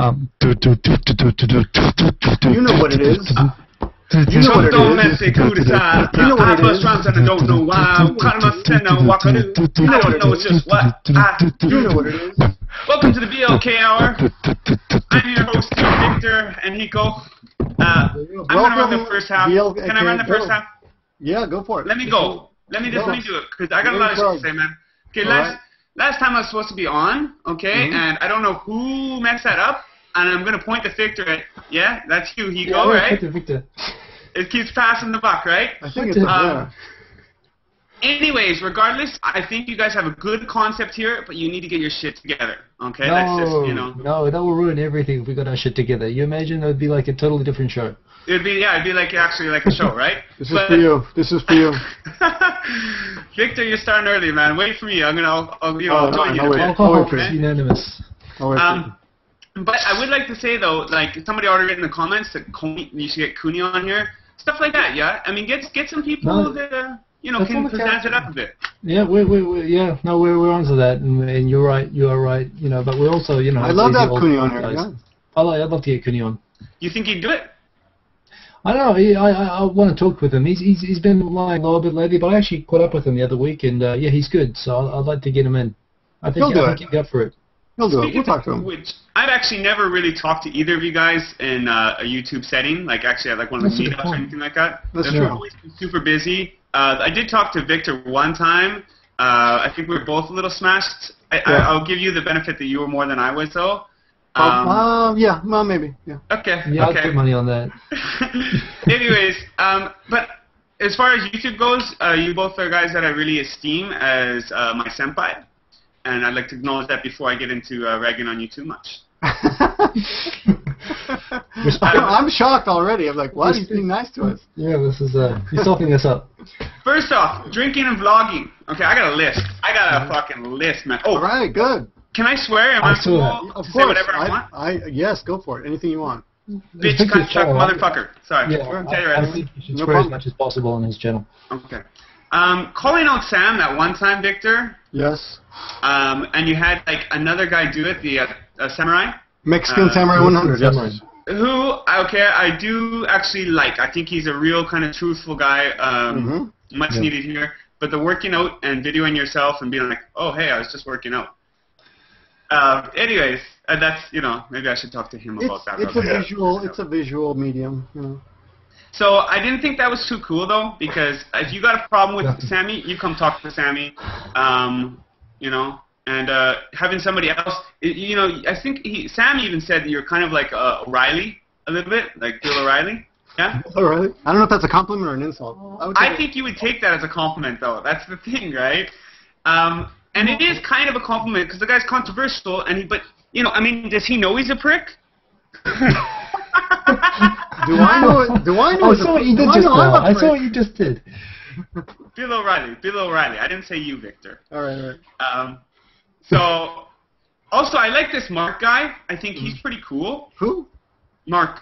Um, You know what it is. You know what it Don't is. mess it coup d'etat. You know what it I was is. drunk and I don't know why. What must I know? What can I do? I don't know. It's just what I You know what it is. Welcome to the BLK Hour. I'm your host, Victor and Hiko. Uh, I'm going to run the Welcome, first half. Can I run the first half? Yeah, go for it. Let me go. Let me just let me do it because I got a lot of shit to say, man. Okay, last last time I was supposed to be on, okay, Mhm. and I don't know who messed that up, and I'm gonna point the Victor at. Yeah, that's you, Hiko, yeah, right? Victor, Victor. It keeps passing the buck, right? I think it's Um, yeah. Anyways, regardless, I think you guys have a good concept here, but you need to get your shit together. Okay, no, that's just you know, no, that will ruin everything if we got our shit together. You imagine that would be like a totally different show. it'd be yeah, it'd be like actually like a show, right? This is for you. This is for you. Victor, you're starting early, man. Wait for me. I'm gonna, I'll, I'll you know, Oh, I'll join no, you. no, wait. Alcohol wait for is it. unanimous. Oh, wait. Um, but I would like to say though, like somebody already written in the comments that Coney, you should get Cooney on here, stuff like that. Yeah, I mean, get get some people No, that uh, you know can all present it up a bit. Yeah, we we we yeah, no, we're we're onto that, and, and you're right, you are right, you know. But we're also, you know, I love lazy that old Cooney on here. guys. Yeah. I like, I'd love to get Cooney on. You think he'd do it? I don't know. He, I, I I want to talk with him. He's he's he's been lying low a bit lately, but I actually caught up with him the other week, and uh, yeah, he's good. So I'd, I'd like to get him in. I think He'll do I it. think he'd be up for it. He'll do it. We'll talk to him. Which I've actually never really talked to either of you guys in uh, a YouTube setting, like actually at like one of the That's meetups or anything like that. That's true. always been super busy. Uh, I did talk to Victor one time. Uh, I think we were both a little smashed. I, I, Yeah. I'll give you the benefit that you were more than I was, though. Um, Um, uh, yeah, well, maybe. Yeah. okay. Yeah, I'll okay. put money on that. Anyways, um, but as far as YouTube goes, uh, you both are guys that I really esteem as uh, my senpai, and I'd like to acknowledge that before I get into uh, ragging on you too much. I'm shocked already. I'm like, why? He's being nice to us. Yeah, this is uh, you're softening us up. First off, drinking and vlogging. Okay, I got a list. I got a fucking list, man. Oh, All right, good. can I swear? Am I I cool Of to course. say whatever I, I, want? I, yes, go for it. Anything you want. Bitch, Victor's cunt, chuck, channel, motherfucker. Sorry. Yeah, Tell you I, right I think you should No swear as much as possible on his channel. Okay. Um, calling out Sam that one time, Victor, Yes. um, and you had like another guy do it, the uh, uh, samurai. Mexican Uh, Samurai 100. Yes. Samurai. Who okay, I do actually like. I think he's a real kind of truthful guy. Um, Mhm. Much Yeah. needed here. But the working out and videoing yourself and being like, oh hey, I was just working out. Uh, anyways, uh, that's you know maybe I should talk to him about that. it's a real quick. visual. It's a visual medium. You know. So I didn't think that was too cool though, because if you got a problem with Sammy, you come talk to Sammy. Um, you know, and uh, having somebody else, you know, I think he, Sam even said that you're kind of like uh, O'Reilly a little bit, like Bill O'Reilly. Yeah. Right. I don't know if that's a compliment or an insult. I, I think you would take that as a compliment though. That's the thing, right? Um, and it is kind of a compliment because the guy's controversial, and he, but you know, I mean, does he know he's a prick? Do I know? it- Do I know? I it's a- saw what you did I just know I'm now. a I saw what you just did. Bill O'Reilly. Bill O'Reilly. I didn't say you, Victor. All right. All right. Um, so, also, I like this Mark guy. I think he's Mm. pretty cool. Who? Mark,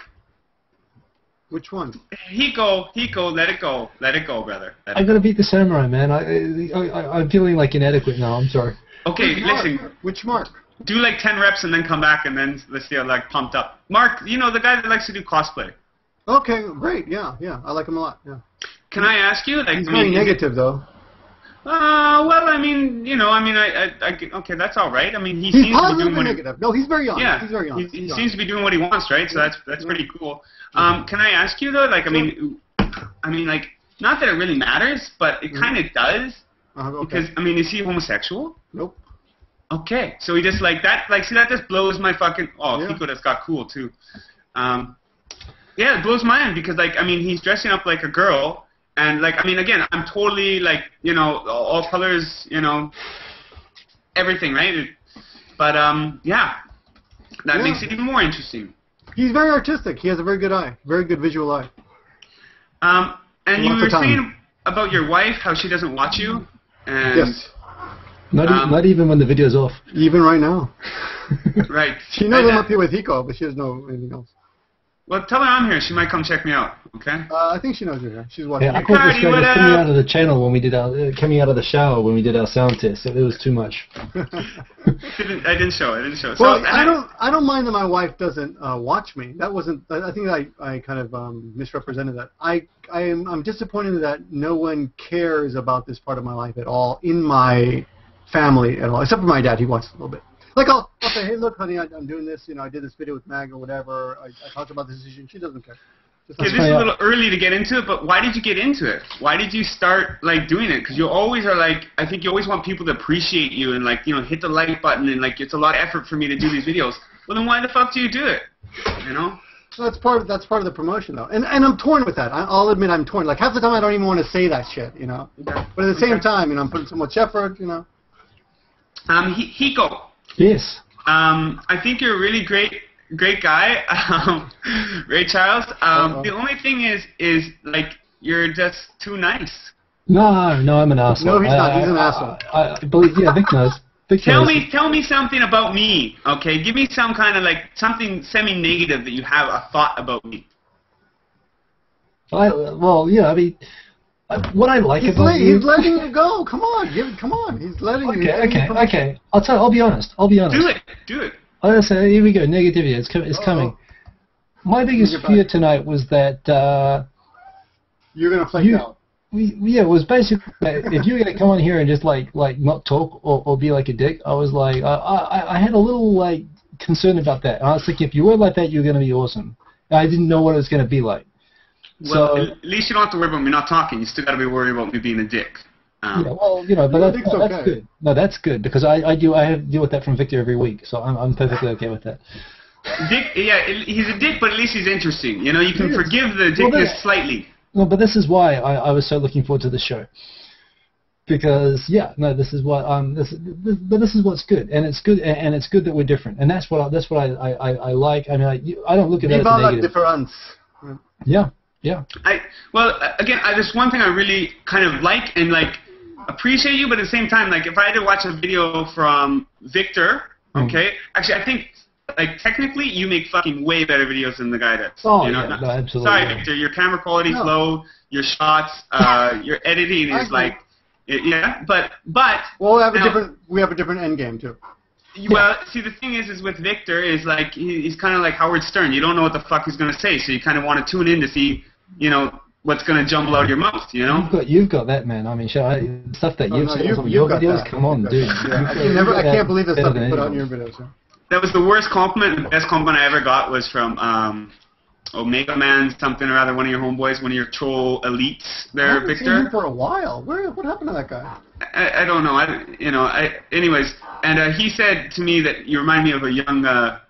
Which one? Hiko, Hiko, let it go, let it go, brother. Let I it gotta beat the samurai, man. I, I, I I'm feeling like inadequate now. I'm sorry. Okay, Which Mark? listen, Which Mark? Do like 10 reps and then come back and then let's see how like pumped up. Mark, you know, the guy that likes to do cosplay. Okay, great. Yeah, yeah. I like him a lot. Yeah. Can I ask you? Like, He's I mean, negative though. Uh, well, I mean, you know, I mean, I, I, I okay, that's all right. I mean, he He's seems to be doing what he, negative. No, he's very honest. yeah, He's very honest. he, he seems to be doing what he wants, right? So that's that's pretty cool. Um, can I ask you though? Like, I mean, I mean, like, not that it really matters, but it kind of does. Uh, okay. because I mean, is he homosexual? Nope. Okay, so he just like that, like, see, that just blows my fucking. Oh, Yeah. Kiko just got cool too. Um, yeah, it blows my mind because, like, I mean, he's dressing up like a girl, and like, I mean, again, I'm totally like, you know, all colors, you know, everything, right? But um, yeah, that Yeah. makes it even more interesting. He's very artistic. He has a very good eye. Very good visual eye. Um, and you were saying about your wife, how she doesn't watch you, and Yes. Not, Um, e- not even when the video's off. Even right now. right. She knows And, I'm uh, up here with Hiko, but she doesn't know anything else. Well, tell her I'm here. She might come check me out. Okay. Uh, I think she knows you're here. She's watching. Yeah, I you. caught this guy just coming up? out of the channel when we did our uh, coming out of the shower when we did our sound test. It, it was too much. Didn't, I didn't show. I didn't show. So well, and I don't. I don't mind that my wife doesn't uh, watch me. That wasn't. I I think I, I kind of um, misrepresented that. I I am I'm disappointed that no one cares about this part of my life at all in my family at all, except for my dad. He watches a little bit. Like I'll, I'll say, hey, look, honey, I, I'm doing this. You know, I did this video with Mag or whatever. I, I talked about this issue. She doesn't care. Okay, this is a little early to get into it, but why did you get into it? Why did you start like doing it? Because you always are like, I think you always want people to appreciate you and like, you know, hit the like button and like it's a lot of effort for me to do these videos. Well, then why the fuck do you do it? You know? So that's part of that's part of the promotion though, and and I'm torn with that. I, I'll admit I'm torn. Like half the time I don't even want to say that shit, you know. Okay. But at the same Okay. time, you know, I'm putting so much effort, you know. Um, Hi- Hiko, Yes. um, I think you're a really great, great guy, um, Ray Charles. Um, the only thing is, is like you're just too nice. No, no, I'm an asshole. No, he's I- not. He's I- an I- asshole. I, I believe. Yeah, Vic knows. Vic Tell knows. me, tell me something about me, okay? Give me some kind of like something semi-negative that you have a thought about me. I, well, yeah. I mean, I, what I like He's, about le- you. he's letting you go. Come on, give. it. Come on. He's letting you. okay, okay, okay. I'll tell. I'll be honest. I'll be honest. Do it, do it. I'll say, here we go. Negativity. It's, com- it's Uh-oh. coming. My biggest Get back. fear tonight was that. Uh, You're gonna flake You- out. we, yeah, it was basically if you were gonna come on here and just like like not talk or, or be like a dick, I was like I, I I had a little like concern about that. And I was thinking if you were like that, you're gonna be awesome. And I didn't know what it was gonna be like. Well, So- at least you don't have to worry about me not talking. You still got to be worried about me being a dick. Um, Yeah, well, you know, but I that's, that's okay. good. No, that's good because I, I do I have deal with that from Victor every week, so I'm I'm perfectly okay with that. Dick, yeah, he's a dick, but at least he's interesting. You know, you can forgive the Well, dickness that- slightly. No, but this is why I, I was so looking forward to the show. Because yeah, no, this is what um this, this but this is what's good, and it's good, and, and it's good that we're different, and that's what I, that's what I, I, I, I like. I mean, I, you, I don't look at that as Viva la negative. difference. Yeah, yeah, I well, uh, again, I, there's one thing I really kind of like and like appreciate you, but at the same time, like if I had to watch a video from Victor, Hmm. okay, actually, I think like technically you make fucking way better videos than the guy does. Oh, you know? yeah, Not- no, absolutely. Sorry, Victor, your camera quality's No. low, your shots, uh, your editing is like, yeah, but but Well, we have a different. We have a different end game too. Well, see, the thing is, is with Victor is like he, he's kind of like Howard Stern. You don't know what the fuck he's gonna say, so you kind of want to tune in to see, you know, what's gonna jumble out of your mouth. You know? you've got you've got that man. I mean, shall I, stuff that Oh, you've no, said on you've- you've your got videos. that. Come on, dude. got that. You've Yeah, I can never, I can't believe the better stuff than you put out in your videos. yeah. That was the worst compliment. The best compliment I ever got was from um, Omega Man something or other, one of your homeboys, one of your troll elites I there, haven't seen him Victor. for a while. Where? What happened to that guy? I, I don't know. I you know. I anyways, and uh, he said to me that you remind me of a young uh,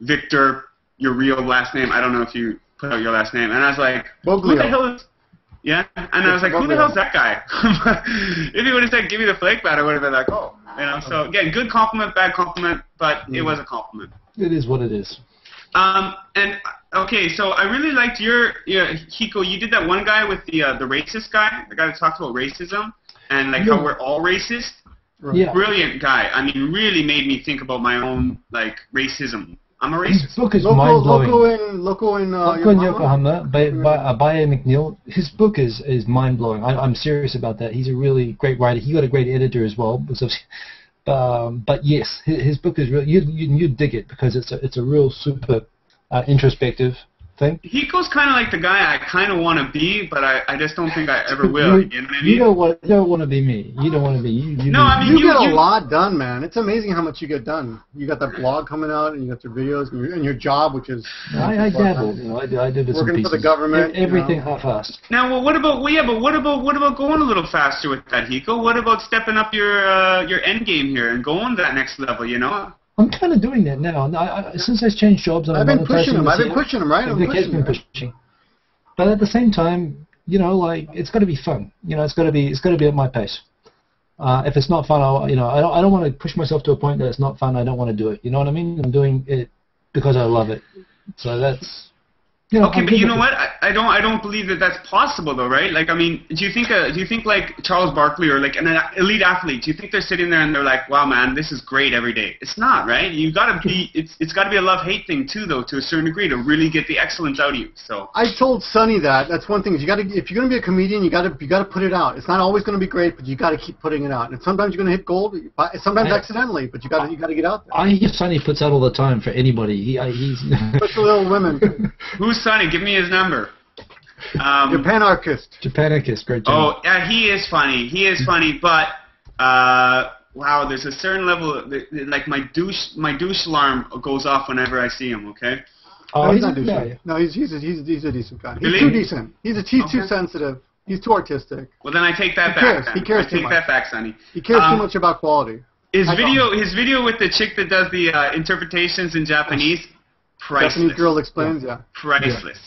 Victor. Your real last name. I don't know if you put out your last name, and I was like, who the hell is? Yeah, and I was like, who the Boglio. hell's that guy? if he would have said, give me the flake bat, I would have been like, oh, you know. So again, good compliment, bad compliment, but it Mm. was a compliment. It is what it is. Um, and okay, so I really liked your, your Hiko. You did that one guy with the uh, the racist guy, the guy that talked about racism and like how we're all racist. Yeah. Brilliant guy. I mean, really made me think about my own like racism. I'm a His book is Local, mind blowing. local in, local in uh, Loco in Yokohama? Yokohama by, by uh, Baye McNeil. His book is, is mind blowing. I'm serious about that. He's a really great writer. He got a great editor as well. Because of, um, but yes, his, his book is real. You you you dig it because it's a it's a real super uh, introspective thing. Hiko's kind of like the guy I kind of want to be, but I, I just don't think I ever will. you, You know what I you don't want you don't want to be me. You don't want to be you. you No, do- I mean, You, you- get a lot done, man. It's amazing how much you get done. You got that blog coming out, and you got your videos, and your, and your job, which is I, I dabble. You know, I, do- I did bits Working for the government, Everything you know. half-assed. Now, well, what about well, yeah, but what about what about going a little faster with that, Hiko? What about stepping up your uh, your end game here and going to that next level? You know? I'm kind of doing that now. I, I, since I've changed jobs, I've I'm been pushing this I've been pushing him, right? I'm Vic pushing been pushing. But at the same time, you know, like it's got to be fun. You know, it's got to be it's got to be at my pace. Uh, if it's not fun, I'll, you know, I don't I don't want to push myself to a point that it's not fun. I don't want to do it. You know what I mean? I'm doing it because I love it. So that's You know, Okay, but you know what? I, I don't I don't believe that that's possible though, right? Like, I mean, do you think uh, do you think like Charles Barkley or like an elite athlete? Do you think they're sitting there and they're like, "Wow, man, this is great every day"? It's not, right? You gotta be. It's it's got to be a love hate thing too, though, to a certain degree, to really get the excellence out of you. So. I told Sonny that. That's one thing. Is you got to if you're going to be a comedian, you got to you got to put it out. It's not always going to be great, but you got to keep putting it out. And sometimes you're going to hit gold, but sometimes I- accidentally, but you got to you got to get out there. I hear Sonny puts out all the time for anybody. He, I, he's Especially little women. Who's Sonny? Give me his number. Um, Japan artist. Japanicus, great job. Oh, yeah, he is funny. He is funny, but uh, wow, there's a certain level. Of, like my douche, my douche alarm goes off whenever I see him. Okay. Oh, no, he's he's not a- decent. yeah, No, he's he's a, he's he's a decent guy. He's Really? too decent. He's a, he's too sensitive. He's too artistic. Well, then I take that He back. cares. then. He cares I too take much. that back, Sonny. He cares Um, too much about quality. His I know. video, his video with the chick that does the uh, interpretations in Japanese, priceless. Japanese girl explains. Yeah. priceless.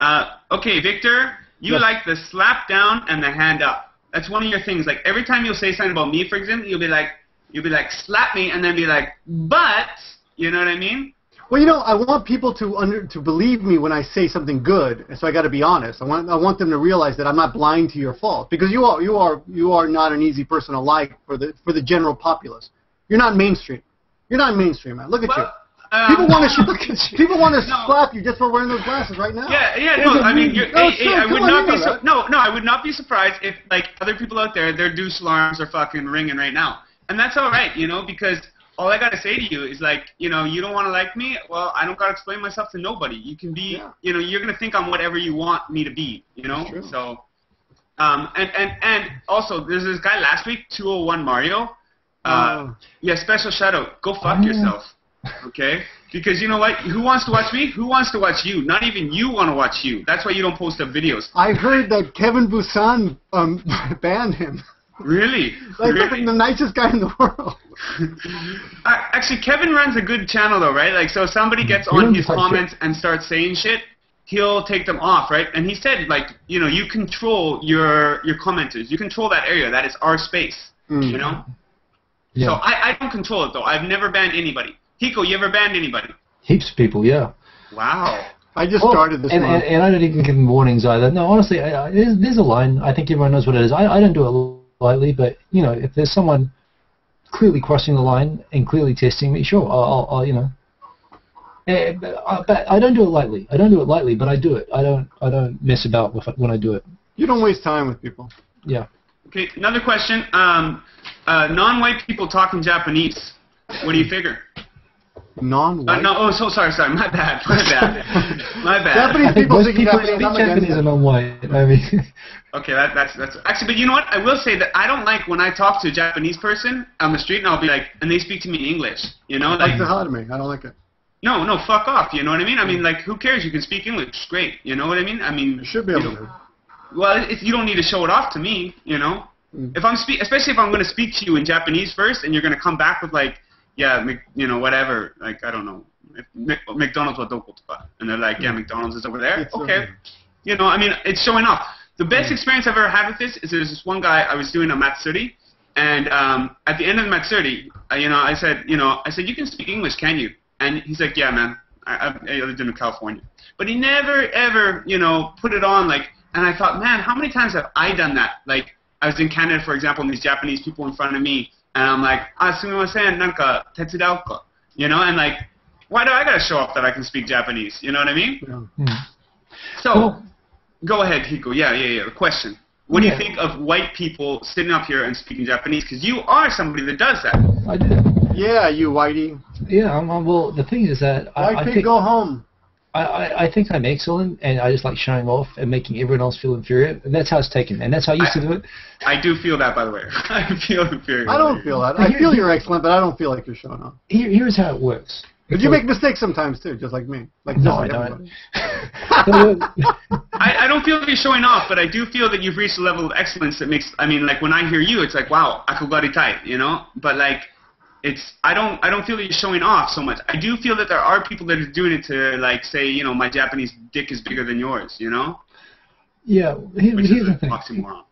Uh, okay, Victor, you Yes. like the slap down and the hand up. That's one of your things. Like every time you'll say something about me, for example, you'll be like, you'll be like, slap me, and then be like, but, you know what I mean? Well, you know, I want people to under to believe me when I say something good, and so I got to be honest. I want I want them to realize that I'm not blind to your fault because you are you are you are not an easy person to like for the for the general populace. You're not mainstream. You're not mainstream, man. Look at Well, um, People want to people want to No. slap you just for wearing those glasses right now. Yeah, yeah, no, I mean, you're, No, true. I Come would on, not be su- no, no, I would not be surprised if like other people out there, their douche alarms are fucking ringing right now, and that's all right, you know, because all I gotta say to you is like, you know, you don't want to like me, well, I don't gotta explain myself to nobody. You can be, Yeah. you know, you're gonna think I'm whatever you want me to be, you know, True. so. Um, and, and, and also, there's this guy last week, 201 Mario. Uh, Oh. yeah, special shout out. Go fuck Oh. yourself. Okay? Because you know what? Who wants to watch me? Who wants to watch you? Not even you want to watch you. That's why you don't post up videos. I heard that Kevin Busan um, banned him. Really? Like really? the nicest guy in the world. Uh, actually, Kevin runs a good channel though, right? Like, so if somebody gets on his a tight comments and starts saying shit, he'll take them off, right? And he said, like, you know, you control your your commenters. You control that area. That is our space. Mm. You know. yeah. So I, I don't control it though. I've never banned anybody. Hiko, you ever banned anybody? Heaps of people, yeah. Wow. I just Well, started this and, and, and I don't even give them warnings either. No, honestly, I, I, there's, there's a line. I think everyone knows what it is. I, I don't do it lightly, but you know, if there's someone clearly crossing the line and clearly testing me, sure, I'll, I'll, I'll you know. Eh, but, I, but I don't do it lightly. I don't do it lightly, but I do it. I don't. I don't mess about with it when I do it. you don't waste time with people. Yeah. Okay, another question. Um, uh, non-white people talking Japanese. What do you figure? Non-white. Uh, no, oh, so sorry, sorry. My bad. My bad. My bad. Japanese I think people most speaking people Japanese, speak I'm Japanese it. are non-white. I mean, Okay, that, that's that's actually. But you know what? I will say that I don't like when I talk to a Japanese person on the street and I'll be like, and they speak to me in English. You know, like That's the hell out of me. I don't like it. no, no, fuck off. You know what I mean? I mean, like, who cares? You can speak English. Great. You know what I mean? I mean, You should be you able know- to. Well, it, you don't need to show it off to me, you know. Mm. If I'm speak, especially if I'm going to speak to you in Japanese first, and you're going to come back with like, yeah, you know, whatever, like I don't know, McDonald's toka, and they're like, yeah, McDonald's is over there. It's okay, over. you know, I mean, it's showing off. The best experience I've ever had with this is there's this one guy I was doing a matsuri, and um, at the end of the matsuri, uh, you know, I said, you know, I said, you can speak English, can you? And he's like, yeah, man, I, I, I lived in California, but he never ever, you know, put it on like. And I thought, man, how many times have I done that? Like, I was in Canada, for example, and these Japanese people in front of me, and I'm like, ah, sumimasen, nanka, tetsudaou ka? You know, and like, why do I gotta show off that I can speak Japanese? You know what I mean? Yeah. hmm. So, Well- go ahead, Hiko. Yeah, yeah, yeah. The question. What do you think of white people sitting up here and speaking Japanese? Because you are somebody that does that. I do. Yeah, you whitey. Yeah. I'm, I'm- well, the thing is that I, White I pig, think go home. I, I, I think I'm excellent, and I just like showing off and making everyone else feel inferior. And that's how it's taken, and that's how I used to do it. I do feel that, by the way. I feel inferior. I don't feel that. I feel you're excellent, but I don't feel like you're showing off. Here, here's how it works. But you make mistakes sometimes too, just like me. Like just No, I don't. I, I don't feel that you're showing off, but I do feel that you've reached a level of excellence that makes. I mean, like when I hear you, it's like, wow, akugari tight, you know. But like, it's I don't I don't feel that you're showing off so much. I do feel that there are people that are doing it to like say, you know, my Japanese dick is bigger than yours, you know, yeah. Here, which here's the thing. oxymoron.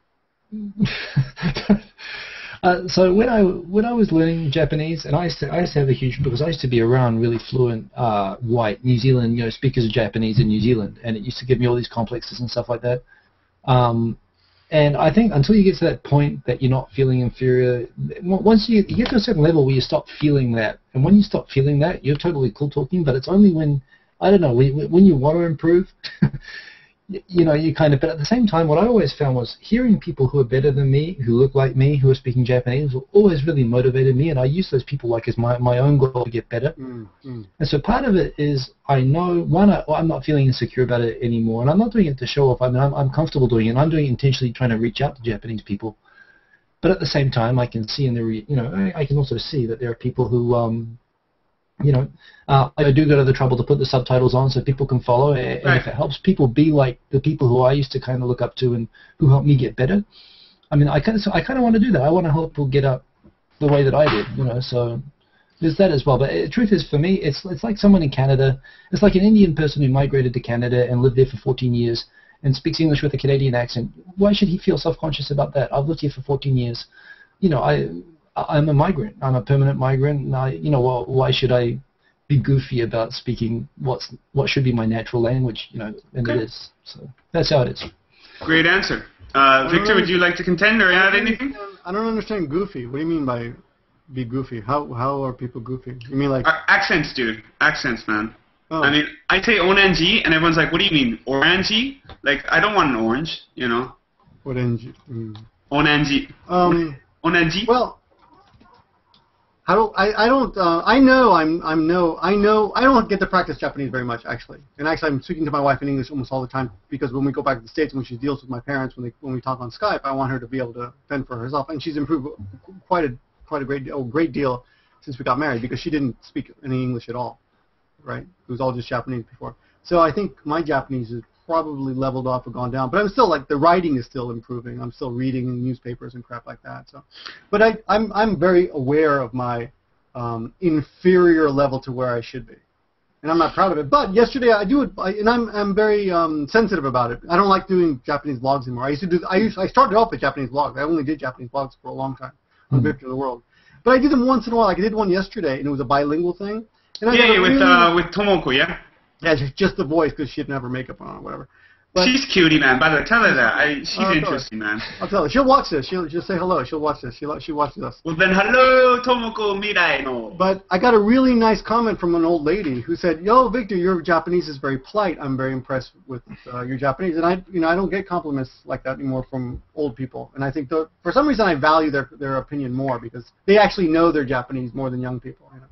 Uh, so when I when I was learning Japanese, and I used to I used to have a huge because I used to be around really fluent uh, white New Zealand you know speakers of Japanese in New Zealand, and it used to give me all these complexes and stuff like that. Um, and I think until you get to that point that you're not feeling inferior, once you, get to a certain level where you stop feeling that, and when you stop feeling that, you're totally cool talking. But it's only when I don't know when you want to improve. you know, you kind of, but at the same time, what I always found was hearing people who are better than me, who look like me, who are speaking Japanese, always really motivated me, and I use those people like as my, my own goal to get better. Mm, mm. And so part of it is I know one I, I'm not feeling insecure about it anymore, and I'm not doing it to show off. I mean I'm, I'm comfortable doing it. and I'm doing it intentionally trying to reach out to Japanese people, but at the same time I can see in the re, you know I, I can also see that there are people who um you know uh, I do go to the trouble to put the subtitles on so people can follow, and Right. if it helps people be like the people who I used to kind of look up to and who helped me get better, I mean I kind of so I kind of want to do that. I want to help people get up the way that I did, you know. So there's that as well. But the truth is, for me, it's it's like someone in Canada. It's like an Indian person who migrated to Canada and lived there for 14 years and speaks English with a Canadian accent. Why should he feel self-conscious about that? I've lived here for 14 years. You know, I I'm a migrant. I'm a permanent migrant. And I, you know, well, why should I be goofy about speaking what's what should be my natural language? You know, and Okay. it is. So that's how it is. Great answer. Uh, Victor, would you like to contend or add anything? I don't understand goofy. What do you mean by be goofy? How how are people goofy? You mean like Uh, accents, dude. Accents, man. oh, I mean, I say onanji, and everyone's like, "What do you mean, orangey?" Like, I don't want an orange, you know. what NG? Mm. Onanji. Um, Onanji. well, I don't. I, I don't. Uh, I know. I'm. I'm no. I know. I don't get to practice Japanese very much actually. And actually, I'm speaking to my wife in English almost all the time because when we go back to the states, when she deals with my parents, when they when we talk on Skype, I want her to be able to fend for herself. And she's improved quite a quite a great deal, a great deal since we got married because she didn't speak any English at all. Right? It was all just Japanese before. So I think my Japanese is probably leveled off or gone down. But I'm still like the writing is still improving. I'm still reading newspapers and crap like that. So, but I, I'm I'm very aware of my um, inferior level to where I should be, and I'm not proud of it. But yesterday I do it, I, and I'm I'm very um, sensitive about it. I don't like doing Japanese vlogs anymore. I used to do I used I started off with Japanese vlogs. I only did Japanese vlogs for a long time on Mhm. Victor of the World. But I do them once in a while. Like I did one yesterday, and it was a bilingual thing. And I yeah, yeah, with really- uh, with Tomoko, yeah. Yeah, just, the voice because she didn't have her makeup on or whatever. But she's cutie, man. By the way, tell her that. I, she's Oh, course. interesting, man. I'll tell her. She'll watch this. She'll just say hello. She'll watch this. She she watches us. Well then, hello, Tomoko Mirai no. But I got a really nice comment from an old lady who said, "Yo, Victor, your Japanese is very polite. I'm very impressed with uh, your Japanese." And I, you know, I don't get compliments like that anymore from old people. And I think the, for some reason I value their their opinion more because they actually know their Japanese more than young people. You know?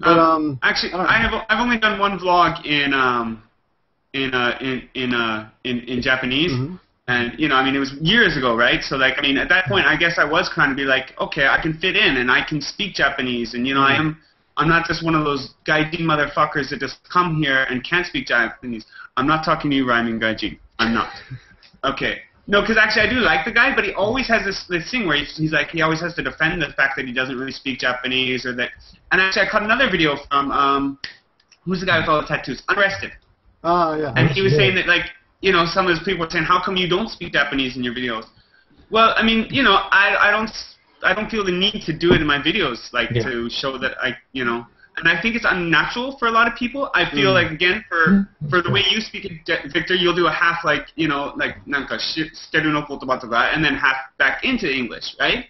But Um, um, Actually, I. I have I've only done one vlog in um in uh in in uh in in Japanese. mhm. And you know, I mean, it was years ago, right? So like, I mean, at that point, I guess I was trying to be like, okay, I can fit in and I can speak Japanese, and you know, I am, I'm not just one of those gaijin motherfuckers that just come here and can't speak Japanese. I'm not talking to you, rhyming gaijin. I'm not. Okay. No, because actually I do like the guy, but he always has this this thing where he's, he's like he always has to defend the fact that he doesn't really speak Japanese or that. And actually, I caught another video from um, who's the guy with all the tattoos? Unrested. ah, yeah. And he was Yeah. saying that, like, you know, some of his people were saying, how come you don't speak Japanese in your videos? Well, I mean, you know, I, I don't I don't feel the need to do it in my videos, like Yeah. to show that I, you know, and I think it's unnatural for a lot of people. I feel Mm. like again for Mm, for the sure. way you speak, it, Victor, you'll do a half like you know like なんかししてるの言葉とか and then half back into English, right?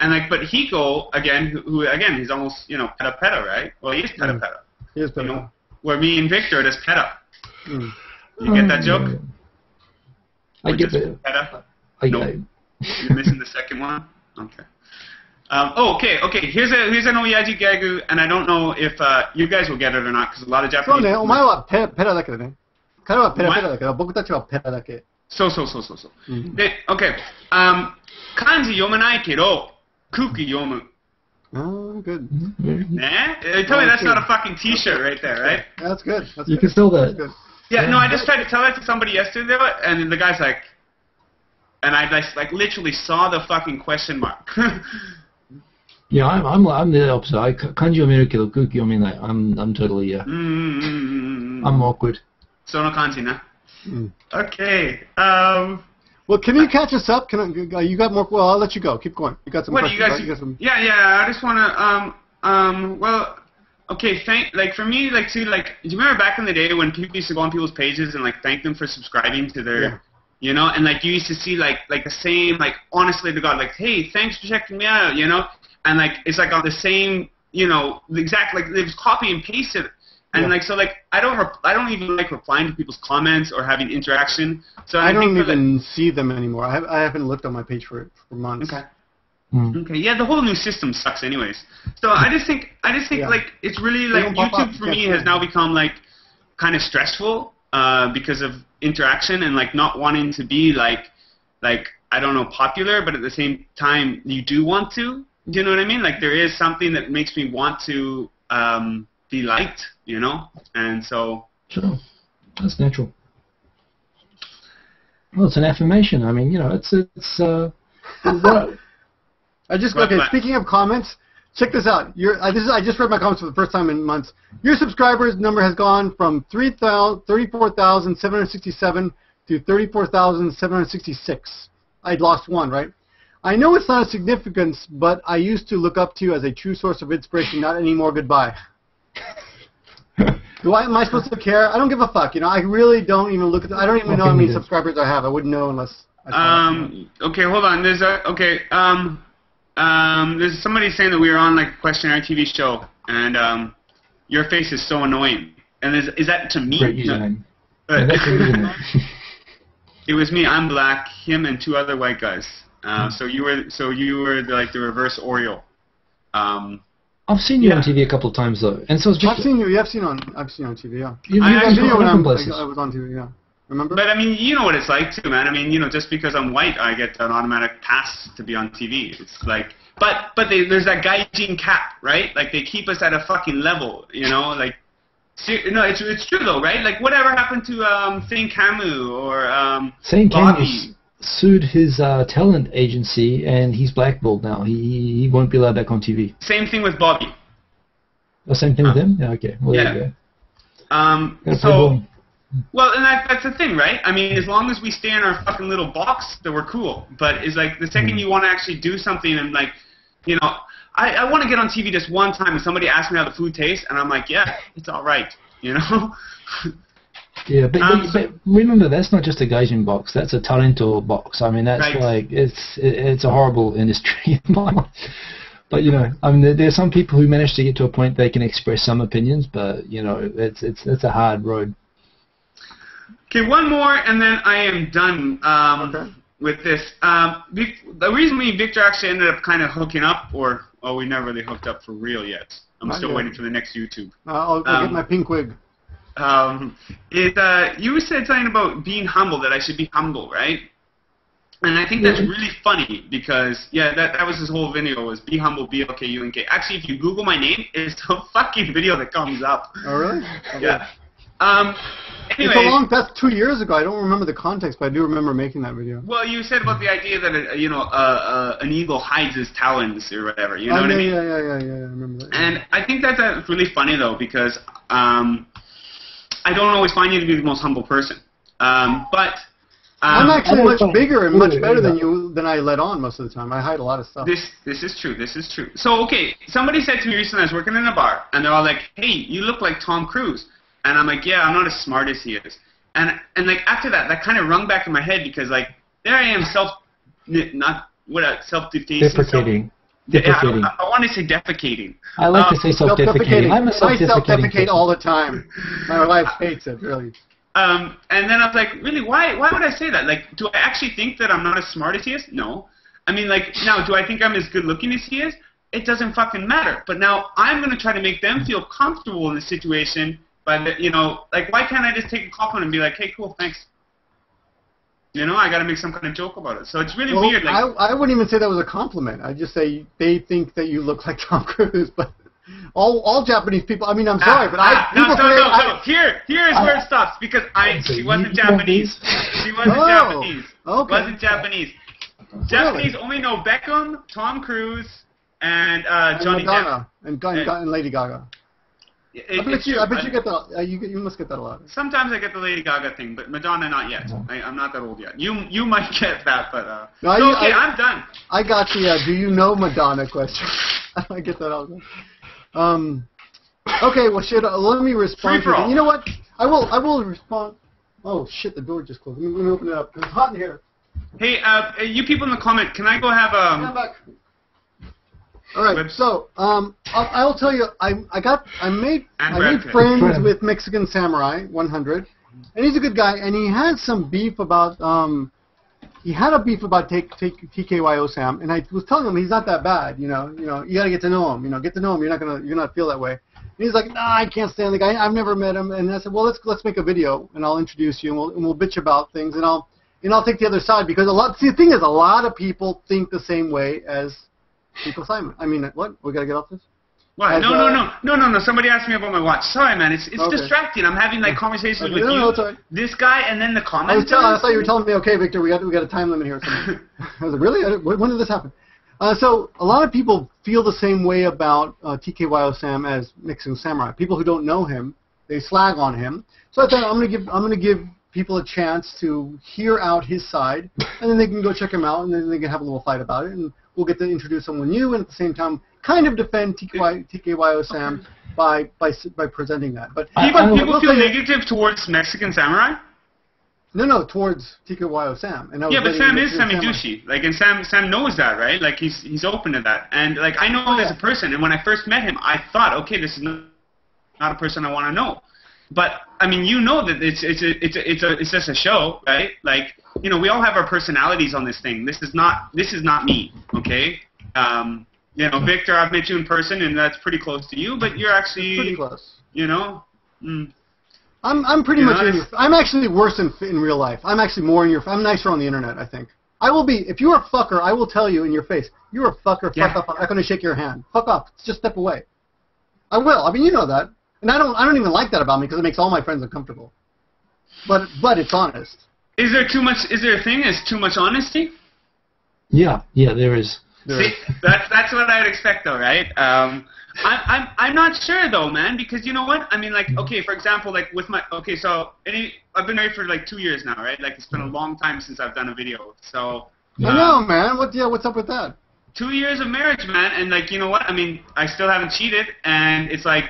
And like, but Hiko again, who, who again, he's almost you know peta peta, right? Well, he is peta Mm. peta. He is You better. know, where me and Victor are just peta. Mm. You get that joke? I Or get just it. Peta? I, No. I, You're missing the second one? Okay. Um, oh, okay, okay. Here's a here's an Oyaji gagu, and I don't know if uh, you guys will get it or not, because a lot of そう Japanese. ね、お前はペペラだけどね。彼はペラお前ペラだけど、僕たちはペラだけ。そうそうそうそうそう。うんで、okay. Um, 漢字読めないけど、空気読む。 Oh, good. Eh? Uh, Tell me that's not a fucking T-shirt right there, right? That's good. That's You good. can sell That's that. good. Yeah. No, I just tried to tell that to somebody yesterday, and the guy's like, and I like, like literally saw the fucking question mark. Yeah, I'm, I'm, I'm the opposite. I k- kanji 読めるけど空気読めない. I'm, I'm totally, yeah. うんうんうんうんうん I'm awkward. その感じな。うん Okay. Um, Well, can you catch us up? Can I, uh, you got more? Well, I'll let you go. Keep going. You got some What do questions. you right? guys? got some, Yeah, yeah. I just want to. Um, um. Well, okay. Thank. Like for me, like see, like do you remember back in the day when people used to go on people's pages and like thank them for subscribing to their. Yeah. You know, and like you used to see like like the same like honestly to God like hey thanks for checking me out you know and like it's like on the same you know the exact like they just copy and paste it and Yeah. like so like I don't rep- I don't even like replying to people's comments or having interaction so I I, don't think that, even see them anymore. I, have, I haven't looked on my page for for months. okay Hmm. Okay, yeah, the whole new system sucks, anyways. So I just think, I just think Yeah. like it's really like don't pop up, YouTube for me has now become like kind of stressful uh, because of interaction and like not wanting to be like, like I don't know, popular, but at the same time you do want to. Do you know what I mean? Like there is something that makes me want to um, be liked, you know, and so Sure. That's natural. Well, it's an affirmation. I mean, you know, it's it's uh, I just okay. Speaking of comments, check this out. Your uh, this is I just read my comments for the first time in months. Your subscribers number has gone from 3,000 34,767 to 34,766. I'd lost one, right? I know it's not a significance, but I used to look up to you as a true source of inspiration. Not anymore. Goodbye. Do I am I supposed to care? I don't give a fuck. You know, I really don't even look at. The, I don't even know how many subscribers I have. I wouldn't know unless. I saw it. Um. Okay, hold on. There's a okay. Um. Um. There's somebody saying that we were on like a questionnaire TV show, and um, your face is so annoying. And is is that to me? great No, username. uh, Yeah, that's it was me. I'm black. Him and two other white guys. Uh, so you were so you were the, like the reverse Oreo. Um. I've seen you on TV a couple of times though, and so it's I've seen you. You have seen on. I've seen on TV. Yeah. You, I you actually- guys video were when I'm, places. I, I was on TV. Yeah. Remember? But I mean, you know what it's like too, man. I mean, you know, just because I'm white, I get an automatic pass to be on TV. It's like, but but they, there's that Gaijin cap, right? Like they keep us at a fucking level, you know? Like, ser- no, it's it's true though, right? Like whatever happened to um Thane Camus or um Same Bobby? Camus sued his uh, talent agency, and he's blackballed now. He he won't be allowed back on TV. Same thing with Bobby. The same thing with him. Yeah, okay. Well, Yeah. Um, so. Well, and that, that's the thing, right? I mean, as long as we stay in our fucking little box, then we're cool. But it's like the second Mm. you want to actually do something and like, you know, I, I want to get on TV just one time and somebody asks me how the food tastes, and I'm like, yeah, it's all right, you know. Yeah, but, Um, but, but remember, that's not just a Gaijin box. That's a Talento box. I mean, that's Right. like it's it, it's a horrible industry. in my mind. but you know, I mean, there, there are some people who manage to get to a point they can express some opinions, but you know, it's it's it's a hard road. okay, one more, and then I am done um, Okay. with this. Um, the reason me and Victor actually ended up kind of hooking up, or oh, we never really hooked up for real yet. I'm Not still yet. waiting for the next YouTube. Uh, I'll, I'll Um, get my pink wig. Um, is uh, you said something about being humble that I should be humble, right? And I think that's really funny because yeah, that that was his whole video was be humble, be okay, you and K. Actually, if you Google my name, it's the fucking video that comes up. Oh really? Yeah. Um. anyway, It's a long. That's two years ago. I don't remember the context, but I do remember making that video. well, you said about the idea that uh, you know uh, uh, an eagle hides his talons or whatever. You know oh, what yeah, I mean? yeah, yeah, yeah, yeah, I remember that. And I think that that's really funny though because um, I don't always find you to be the most humble person. Um, but um, I'm actually I much bigger and much better than you than I let on most of the time. I hide a lot of stuff. This this is true. This is true. So okay, somebody said to me recently, I was working in a bar, and they're all like, "Hey, you look like Tom Cruise," and I'm like, "Yeah, I'm not as smart as he is." And and like after that, that kind of rung back in my head because like there I am, self, not what uh, self-defacing, Deprecating. Self, yeah, I, I, want to say defecating. I like Um, to say self-defecating. I'm a I self-defecating. I self-defecate all the time. My wife hates it, really. Um, and then I was like, really, why, why would I say that? Like, do I actually think that I'm not as smart as he is? No. I mean, like, now, do I think I'm as good looking as he is? It doesn't fucking matter. But now I'm going to try to make them feel comfortable in the situation by, the, you know, like, why can't I just take a call compliment and be like, hey, cool, thanks. You know, I got to make some kind of joke about it. So it's really Well, weird. Like, I, I wouldn't even say that was a compliment. I just say they think that you look like Tom Cruise, but all all Japanese people. I mean, I'm sorry, but I Ah, no, people no, no, I, no. Here, here is where it stops because I she wasn't Japanese. She wasn't Oh, Japanese. okay. Wasn't Japanese. Japanese only know Beckham, Tom Cruise, and uh, and Johnny Depp. And, and, and Lady Gaga. It- I bet it's you. true. I bet you get that. Uh, you get- you must get that a lot. Sometimes I get the Lady Gaga thing, but Madonna not yet. No. I, I'm not that old yet. You you might get that, but uh, No, I- so, okay, I- I'm done. I got the uh, do you know Madonna question. I get that all the time. Um, okay, well, shit. Uh, let me respond. Free for to all. You know what? I will. I will respond. Oh shit! The door just closed. Let me, let me open it up. It's hot in here. Hey, uh, you people in the comment, can I go have Come um? back. All right. So, um, I'll, I'll tell you. I I got. I made. And I Brad made Pitt. friends with Mexican Samurai 100, and he's a good guy. And he had some beef about. Um, he had a beef about take, take TKYO Sam, and I was telling him he's not that bad. You know, you know, you gotta get to know him. You know, get to know him. You're not gonna, you're not feel that way. And he's like, Nah, I can't stand the guy. I've never met him. And I said, Well, let's let's make a video, and I'll introduce you, and we'll and we'll bitch about things, and I'll and I'll take the other side because a lot. See, the thing is, a lot of people think the same way as Michael Simon. I mean, what? We gotta get off this. What? No, no, uh, no, no, no, no. Somebody asked me about my watch. Sorry, man. It's it's distracting. I'm having like conversations with you, no, it's all right. this guy, and then the I was comments. telling. I thought you were telling me, okay, Victor, we got we got a time limit here. I was like, really? When when did this happen? Uh, so a lot of people feel the same way about uh, TKYO Sam as Mexican Samurai. People who don't know him, they slag on him. So I thought I'm gonna give I'm gonna give people a chance to hear out his side, and then they can go check him out, and then they can have a little fight about it, and we'll get to introduce someone new, and at the same time, kind of defend TKY, TKYO Sam by by by presenting that. But I- People, I don't- people feel negative towards Mexican samurai. no, no, towards TKYO Sam. And I was Yeah, but Sam is know Samurai. semi-douchey. Like, and Sam Sam knows that, right? Like, he's he's open to that. And like, I know him oh, as a person. And when I first met him, I thought, okay, this is not, not a person I want to know. But I mean, you know that it's it's a, it's a, it's a, it's just a show, right? Like, you know, we all have our personalities on this thing. This is not this is not me, okay? Um, you know, Victor, I've met you in person, and that's pretty close to you. But you're actually, Pretty close. you know, mm, I'm I'm pretty much your, I'm actually worse in in real life. I'm actually more in your I'm nicer on the internet. I think I will be if you're a fucker. I will tell you in your face. You're a fucker. Yeah. Fuck off. I'm not going to shake your hand. Fuck off. Just step away. I will. I mean, you know that, and I don't I don't even like that about me because it makes all my friends uncomfortable. But but it's honest. Is there too much? Is there a thing? Is too much honesty? Yeah, yeah, there is. There- See, that's that's what I'd expect, though, right? Um, I'm I'm I'm not sure though, man, because you know what? I mean, like, okay, for example, like with my okay, so any I've been married for like two years now, right? Like, it's been a long time since I've done a video, so. I um, know, man. What yeah? What's up with that? Two years of marriage, man, and like, you know what? I mean, I still haven't cheated, and it's like.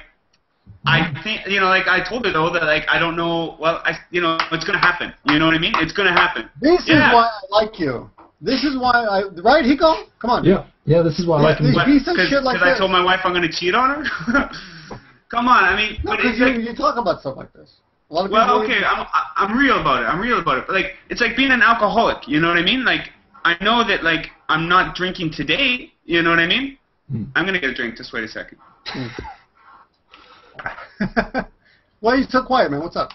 I think you know, like I told her though that like I don't know. Well, I you know it's gonna happen. You know what I mean? It's gonna happen. This Yeah. is why I like you. This is why I right, Hiko? Come on. Yeah, yeah, this is why I like him. These What, piece of Cause, shit like 'cause I this. told my wife I'm gonna cheat on her. Come on, I mean, No, but because it's you, like, you talk about stuff like this. A lot of Well, people. okay, I'm I- I'm real about it. I'm real about it. But like, it's like being an alcoholic. You know what I mean? Like, I know that like I'm not drinking today. You know what I mean? Hmm. I'm gonna get a drink. Just wait a second. Why are you so quiet, man? What's up?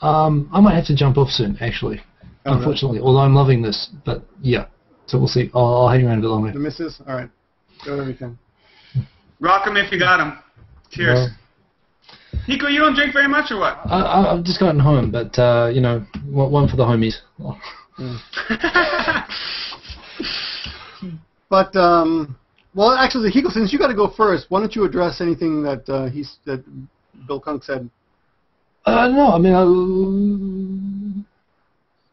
Um, I might have to jump off soon, actually. Oh, really? unfortunately, although I'm loving this, but yeah. So we'll see. I'll, I'll hang around a bit longer. The missus? All right. Do whatever you can. Rock 'em if you got 'em. Cheers. Well, Hiko, you don't drink very much or what? I, I, I've just gotten home, but uh, you know, one, one for the homies. But um, well, actually, Hiko, since you got to go first, why don't you address anything that uh, he's that Blkunk said? Uh, no, I mean, I,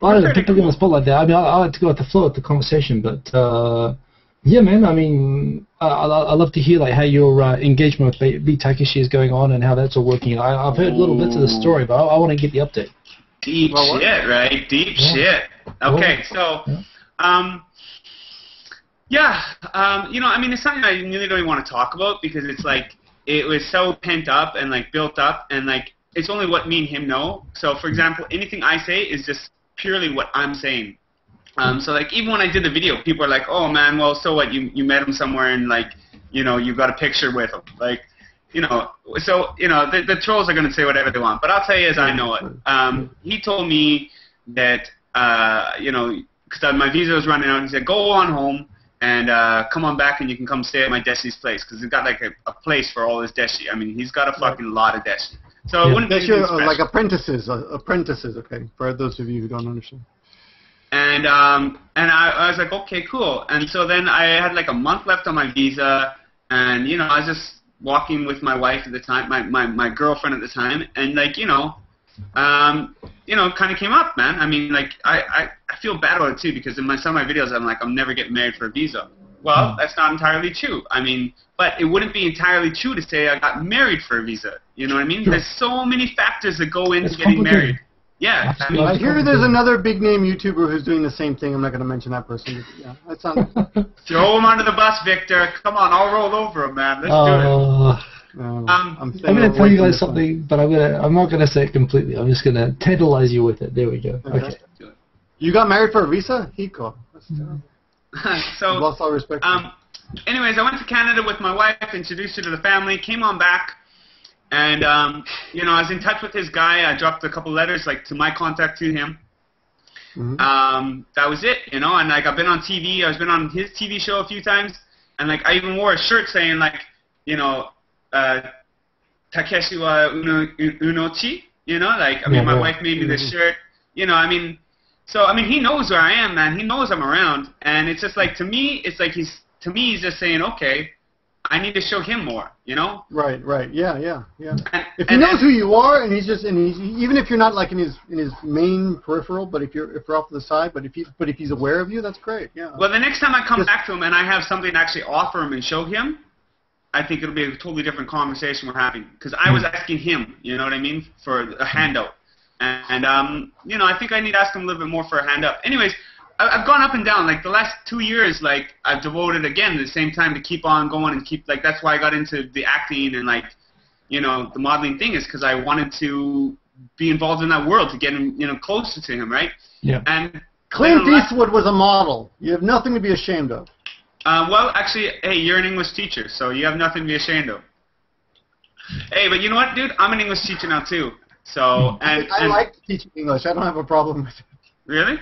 I don't know, Pretty put you on cool. the spot like that. I mean, I, I like to go with the flow of the conversation, but uh, yeah, man. I mean, I, I, I love to hear like how your uh, engagement with B, Beat Takeshi is going on and how that's all working. I, I've heard little bits of the story, but I, I want to get the update. Deep Well, shit, right? Deep Yeah. shit. Okay, so, Yeah. um, yeah, um, you know, I mean, it's something I really don't even want to talk about because it's like it was so pent up and like built up, and like it's only what me and him know. So, for example, anything I say is just purely what I'm saying. Um, so, like, even when I did the video, people are like, "Oh man, well, so what? You you met him somewhere and like, you know, you got a picture with him, like." you know, so you know the, the trolls are going to say whatever they want, but I'll tell you as I know it. Um, he told me that uh, you know because my visa was running out. He said, "Go on home and uh, come on back, and you can come stay at my Deshi's place because he's got like a, a place for all his Deshi. I mean, he's got a fucking lot of Deshi. So it Yeah. wouldn't be your, uh, like apprentices, uh, apprentices. Okay, for those of you who don't understand. And um, and I, I was like, okay, cool. And so then I had like a month left on my visa, and you know, I was just walking with my wife at the time, my my my girlfriend at the time, and like you know, um, you know, kind of came up, man. I mean, like I, I I feel bad about it too because in my some of my videos I'm like I'm never getting married for a visa. Well, that's not entirely true. I mean, but it wouldn't be entirely true to say I got married for a visa. You know what I mean? Sure. There's so many factors that go into It's getting married. Yeah, I mean, I hear there's another big name YouTuber who's doing the same thing. I'm not going to mention that person. Yeah, that's not. throw him under the bus, Victor. Come on, I'll roll over him, man. Let's do Uh, Um, Um, I'm, I'm going to tell you guys something, but I'm going to. I'm not going to say it completely. I'm just going to tantalize you with it. There we go. Okay. Okay. You got married for a visa? Hiko. That's terrible. so Lost all respect. Um, anyways, I went to Canada with my wife, introduced her to the family, came on back, and um, you know, I was in touch with his guy. I dropped a couple letters, like to my contact to him. Mhm. Um, that was it, you know. And like I've been on TV, I've been on his TV show a few times, and like I even wore a shirt saying like, you know, uh, Takeshi wa uno, unochi, you know, like I mean, Yeah, my right. wife made me this Mhm. shirt, you know. I mean, so I mean, he knows where I am, man. He knows I'm around, and it's just like to me, it's like he's to me, he's just saying, okay, I need to show him more, you know. right, right. Yeah, yeah, yeah. And, If he and- knows who you are, and he's just, and he's even if you're not like in his in his main peripheral, but if you're if you're off to the side, but if he but if he's aware of you, that's great. Yeah. Well, the next time I come Just- back to him and I have something to actually offer him and show him, I think it'll be a totally different conversation we're having. Because I was asking him, you know what I mean, for a handout. And, and um, you know, I think I need to ask him a little bit more for a handout. Anyways, I, I've gone up and down. Like the last two years, like I've devoted again at the same time to keep on going and keep like that's why I got into the acting and like, you know, the modeling thing is because I wanted to be involved in that world to get him, you know, closer to him, right? Yeah. And Clint Eastwood was a model. You have nothing to be ashamed of. Uh, well, actually, hey, you're an English teacher, so you have nothing to be ashamed of. Hey, but you know what, dude? I'm an English teacher now too. So, and, I and like teaching English. I don't have a problem with it. really,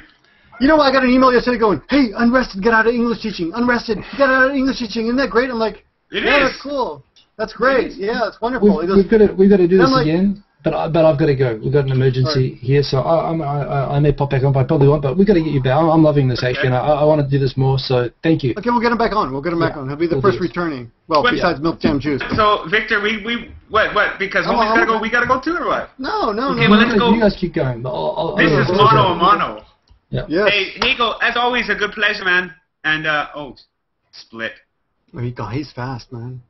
You know, I got an email yesterday going, "Hey, unrested, get out of English teaching. Unrested, get out of English teaching. Isn't that great?" I'm like, It "Yeah, is. that's cool. That's great. Yeah, it's wonderful." We've, goes, we've got to we've got to do this like- again, but I, but I've got to go. We've got an emergency here, so I, I'm, I, I- I may pop back on. But I probably won't. But we've got to get you back. I'm, I'm loving this Okay. actually, and I, I want to do this more. So thank you. "Okay, we'll get him back on. We'll get him back Yeah, on. He'll be the we'll first returning. Well, But- besides Milk Jam Juice." so Victor, we we what what? Because I'm- homie's gotta go. We gotta go too, or what? No, no, Okay, no. well, no. let's go. You guys keep going. I'll, I'll, This I'll- is I'll- mono a mono. Yes. Hey, Hegel, as always, a good pleasure, man. And uh, oh, split. Oh, he, he's fast, man.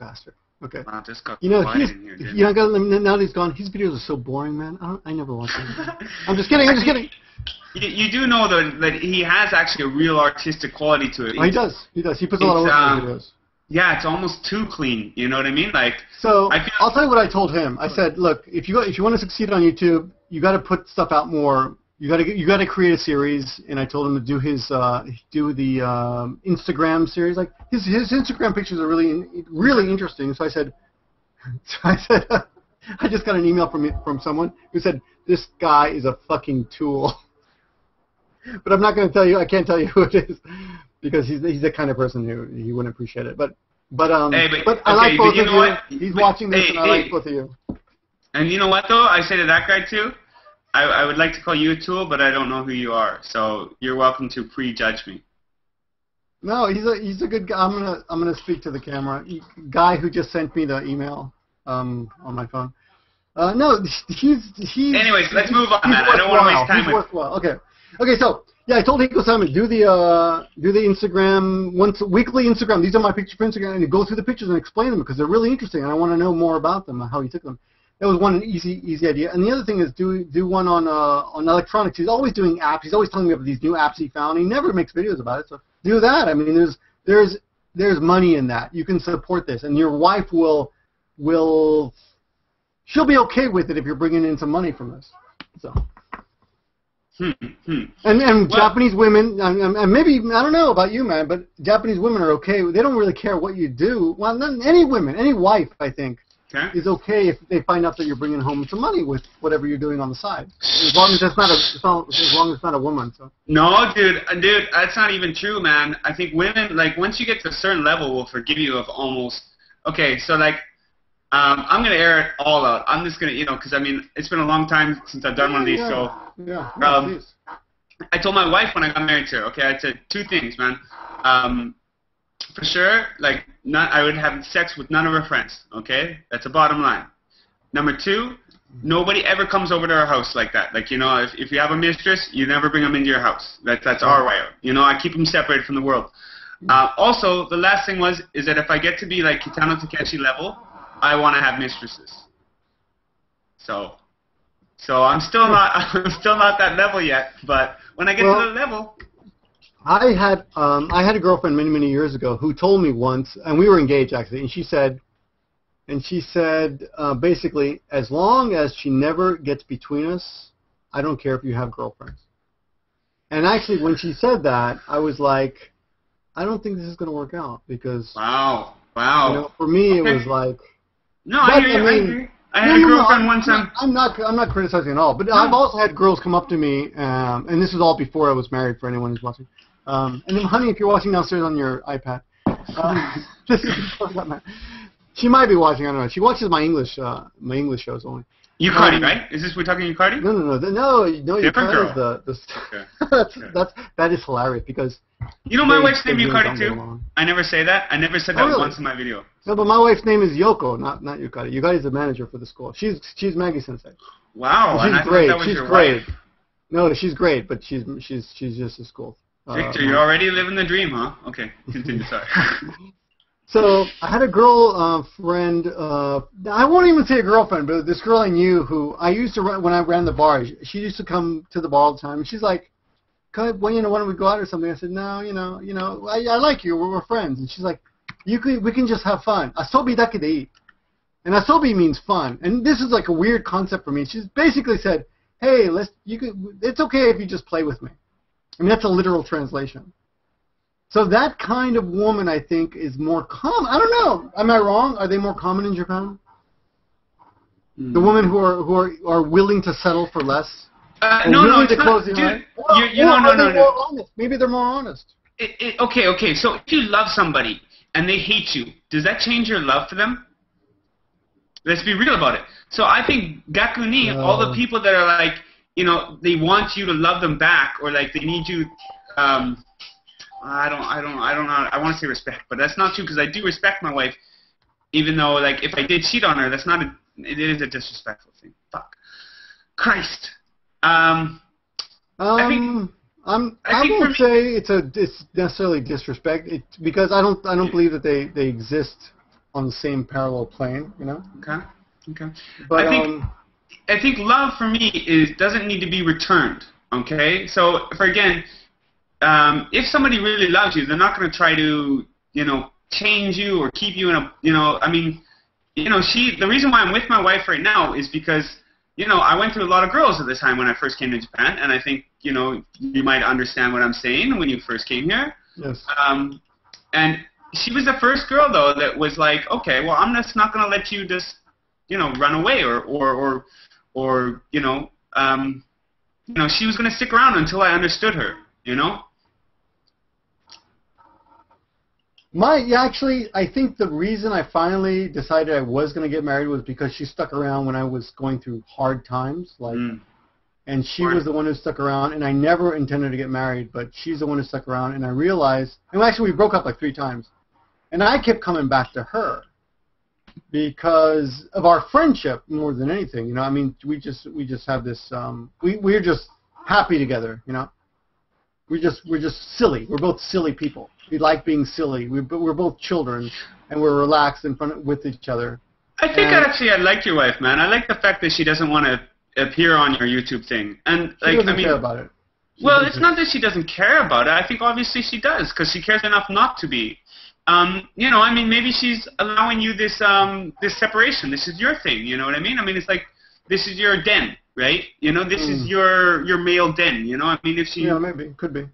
Bastard. Okay. Wow, got You know, he's, here. you know, now that he's gone, his videos are so boring, man. I, I never watch them. I'm just kidding. I'm just kidding. You, you do know though that he has actually a real artistic quality to it. Oh, he does. He does. He puts a lot of work um, into videos. Yeah, it's almost too clean. You know what I mean? Like, So I feel- I'll tell you what I told him. I said, look, if you if you want to succeed on YouTube, you got to put stuff out more. You got to you got to create a series. And I told him to do his uh, do the um, Instagram series. Like his his Instagram pictures are really really interesting. So I said, so I said, I just got an email from from someone who said this guy is a fucking tool. but I'm not going to tell you. I can't tell you who it is because he's he's the kind of person who he wouldn't appreciate it. But but um Hey, but- I okay, like but both you of you. what? He's But- watching this, hey, and I hey. like both of you. and you know what though? I say to that guy too. I, I would like to call you a tool, but I don't know who you are. So you're welcome to prejudge me. No, he's a he's a good guy. I'm gonna I'm gonna speak to the camera. Guy who just sent me the email um on my phone. Uh, no, he's he's. Anyways, let's move on, man. I don't wanna waste worthwhile. time He's with- worthwhile. Okay, okay. So yeah, I told Hiko Simon do the uh do the Instagram once weekly Instagram. These are my pictures for Instagram, and you go through the pictures and explain them because they're really interesting, and I want to know more about them and how he took them. That was one easy easy idea. And the other thing is do do one on uh on electronics. He's always doing apps. He's always telling me about these new apps he found. He never makes videos about it. So do that. I mean, there's there's there's money in that. You can support this, and your wife will will she'll be okay with it if you're bringing in some money from this. So Hmm, hmm. and and Well- Japanese women and, maybe I don't know about you, man, but Japanese women are okay. They don't really care what you do. Well, not any women, any wife, I think, Okay. is okay if they find out that you're bringing home some money with whatever you're doing on the side, as long as that's not a as long as, long as it's not a woman. So No, dude, uh, dude, that's not even true, man. I think women, like, once you get to a certain level, will forgive you of almost. Okay, so like, um, I'm gonna air it all out. I'm just gonna, you know, because I mean, it's been a long time since I've done one of these, yeah, so yeah, Um. I told my wife when I got married to her. Okay, I said two things, man. Um, for sure, like not I would have sex with none of her friends. Okay, that's a bottom line. Number two, nobody ever comes over to our house like that. Like you know, if, if you have a mistress, you never bring them into your house. That that's our way. You know, I keep them separated from the world. Uh, also, the last thing was is that if I get to be like Kitano Takeshi level, I want to have mistresses. So, so I'm still not I'm still not that level yet. But when I get Well- to the level, I had um, I had a girlfriend many many years ago who told me once, and we were engaged actually, and she said, and she said uh, basically, as long as she never gets between us, I don't care if you have girlfriends. And actually, when she said that, I was like, I don't think this is going to work out because wow, wow. you know, for me it was like. no, I hear you. I I, mean- agree. I had No, a no, no, girlfriend I'm one time. I'm not. I'm not criticizing at all. But I've also had girls come up to me, um, and this is all before I was married. For anyone who's watching, um, and then, honey, if you're watching downstairs on your iPad, this is before I got married. She might be watching. I don't know. She watches my English, uh, my English shows only. Yukari, Um, right? Is this we're talking Yukari? No, no, no, no, no. You Different is the, the Okay. that's Okay. that's that is hilarious because You know my wife's name Yukari too. I never say that. I never said Oh, that really? once in my video. No, but my wife's name is Yoko, not not Yukari. Yukari's the manager for the school. She's she's Maggie Sensei. Wow, and she's I great. that was She's your great. wife. No, she's great, but she's she's she's just a school. Uh, Victor, you're already living the dream, huh? Okay, continue. Sorry. So I had a girl uh, friend. Uh, I won't even say a girlfriend, but this girl I knew who I used to run when I ran the bar. She used to come to the bar all the time. And she's like, "Can I, well, you know, why don't we go out or something?" I said, "No, you know, you know, I, I like you. We're, we're friends." And she's like, "You can, we can just have fun. Asobi dake de ii." And asobi means fun. And this is like a weird concept for me. She's basically said, "Hey, let's. You can. It's okay if you just play with me." I mean, that's a literal translation. So that kind of woman, I think, is more common. I don't know. Am I wrong? Are they more common in Japan? The women who are who are, are willing to settle for less. Uh, no, no, to not, dude. eye? You, you no, no, no. more honest? Maybe they're more honest. It, it, okay, okay. So if you love somebody and they hate you, does that change your love for them? Let's be real about it. So I think Gakuni, all the people that are like, you know, they want you to love them back, or like they need you. Um, I don't, I don't, I don't know. I want to say respect, but that's not true because I do respect my wife, even though like if I did cheat on her, that's not a. It is a disrespectful thing. Fuck. Christ. Um. I think- Um, I'm, I I, won't say it's a it's necessarily disrespect it, because I don't I don't believe that they, they exist on the same parallel plane, you know. Okay. Okay. But I think- um, I think love for me is doesn't need to be returned. Okay, so for again, um, if somebody really loves you, they're not going to try to you know change you or keep you in a you know. I mean, you know, she. The reason why I'm with my wife right now is because you know I went through a lot of girls at the time when I first came to Japan, and I think you know you might understand what I'm saying when you first came here. yes. Um, and she was the first girl though that was like, okay, well, I'm just not gonna let you just, you know, run away or or or or you know, um, you know, she was gonna stick around until I understood her, you know. My yeah, actually, I think the reason I finally decided I was going to get married was because she stuck around when I was going through hard times, like, Mm. and she was the one who stuck around. And I never intended to get married, but she's the one who stuck around. And I realized, and actually, we broke up like three times, and I kept coming back to her because of our friendship more than anything. You know, I mean, we just we just have this. Um, we we're just happy together. You know, we're just we're just silly. We're both silly people. We like being silly. We but we're both children, and we're relaxed in front of, with each other. I think And- actually I like your wife, man. I like the fact that she doesn't want to appear on your YouTube thing, and She like doesn't I mean, care about it. She Well, it's care. not that she doesn't care about it. I think obviously she does because she cares enough not to be. Um, you know, I mean, maybe she's allowing you this um, this separation. This is your thing. You know what I mean? I mean, it's like this is your den, right? You know, this is Mm. your your male den. You know, I mean, if she, Yeah, maybe could be.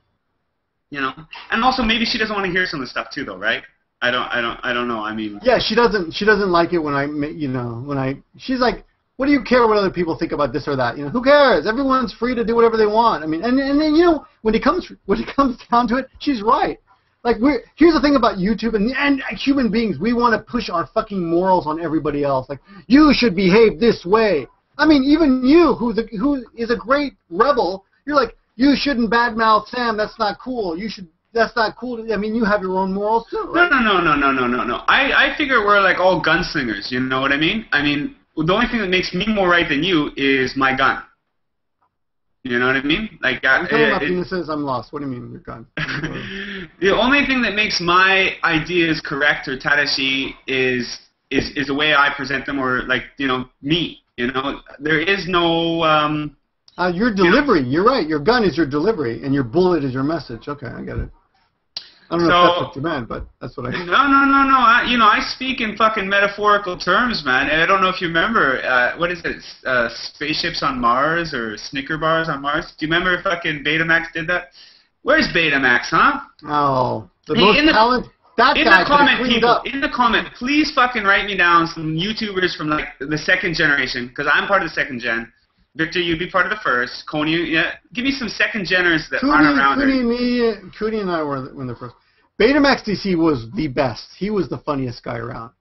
you know, and also maybe she doesn't want to hear some of the stuff too, though, right? I don't, I don't, I don't know. I mean, Yeah, she doesn't. She doesn't like it when I, you know, when I. She's like, "What do you care what other people think about this or that? You know, who cares? Everyone's free to do whatever they want." I mean, and and then you know, when it comes when it comes down to it, she's right. Like we're here's the thing about YouTube and and human beings, we want to push our fucking morals on everybody else. Like you should behave this way. I mean, even you, who's a, who is a great rebel, you're like, you shouldn't badmouth Sam. That's not cool. You should that's not cool. To, I mean, you have your own morals too, No, right? no, no, no, no, no, no, no. I, I figure we're like all gunslingers. You know what I mean? I mean, the only thing that makes me more right than you is my gun. You know what I mean? Like, uh, I'm talking about penises. I'm lost. What do you mean, your gun? the only thing that makes my ideas correct or tadashi is is is the way I present them, or like you know me. You know, there is no. Um, Uh, your delivery. You're right. Your gun is your delivery, and your bullet is your message. Okay, I get it. I don't know if So- that's what you meant, but that's what I. no, no, no, no. I, you know, I speak in fucking metaphorical terms, man. And I don't know if you remember. Uh, what is it? Uh, spaceships on Mars or Snicker bars on Mars? Do you remember if fucking Betamax did that? Where's Betamax, huh? Oh, the Hey, most in the- talent. That in guy the comment, people, up. in the comment, please fucking write me down some YouTubers from like the second generation, because I'm part of the second gen. Victor, you'd be part of the first. Cooney, yeah, give me some second geners that aren't around. Cooney, there. me, Cooney and I were the, were the first. Betamax DC was the best. He was the funniest guy around.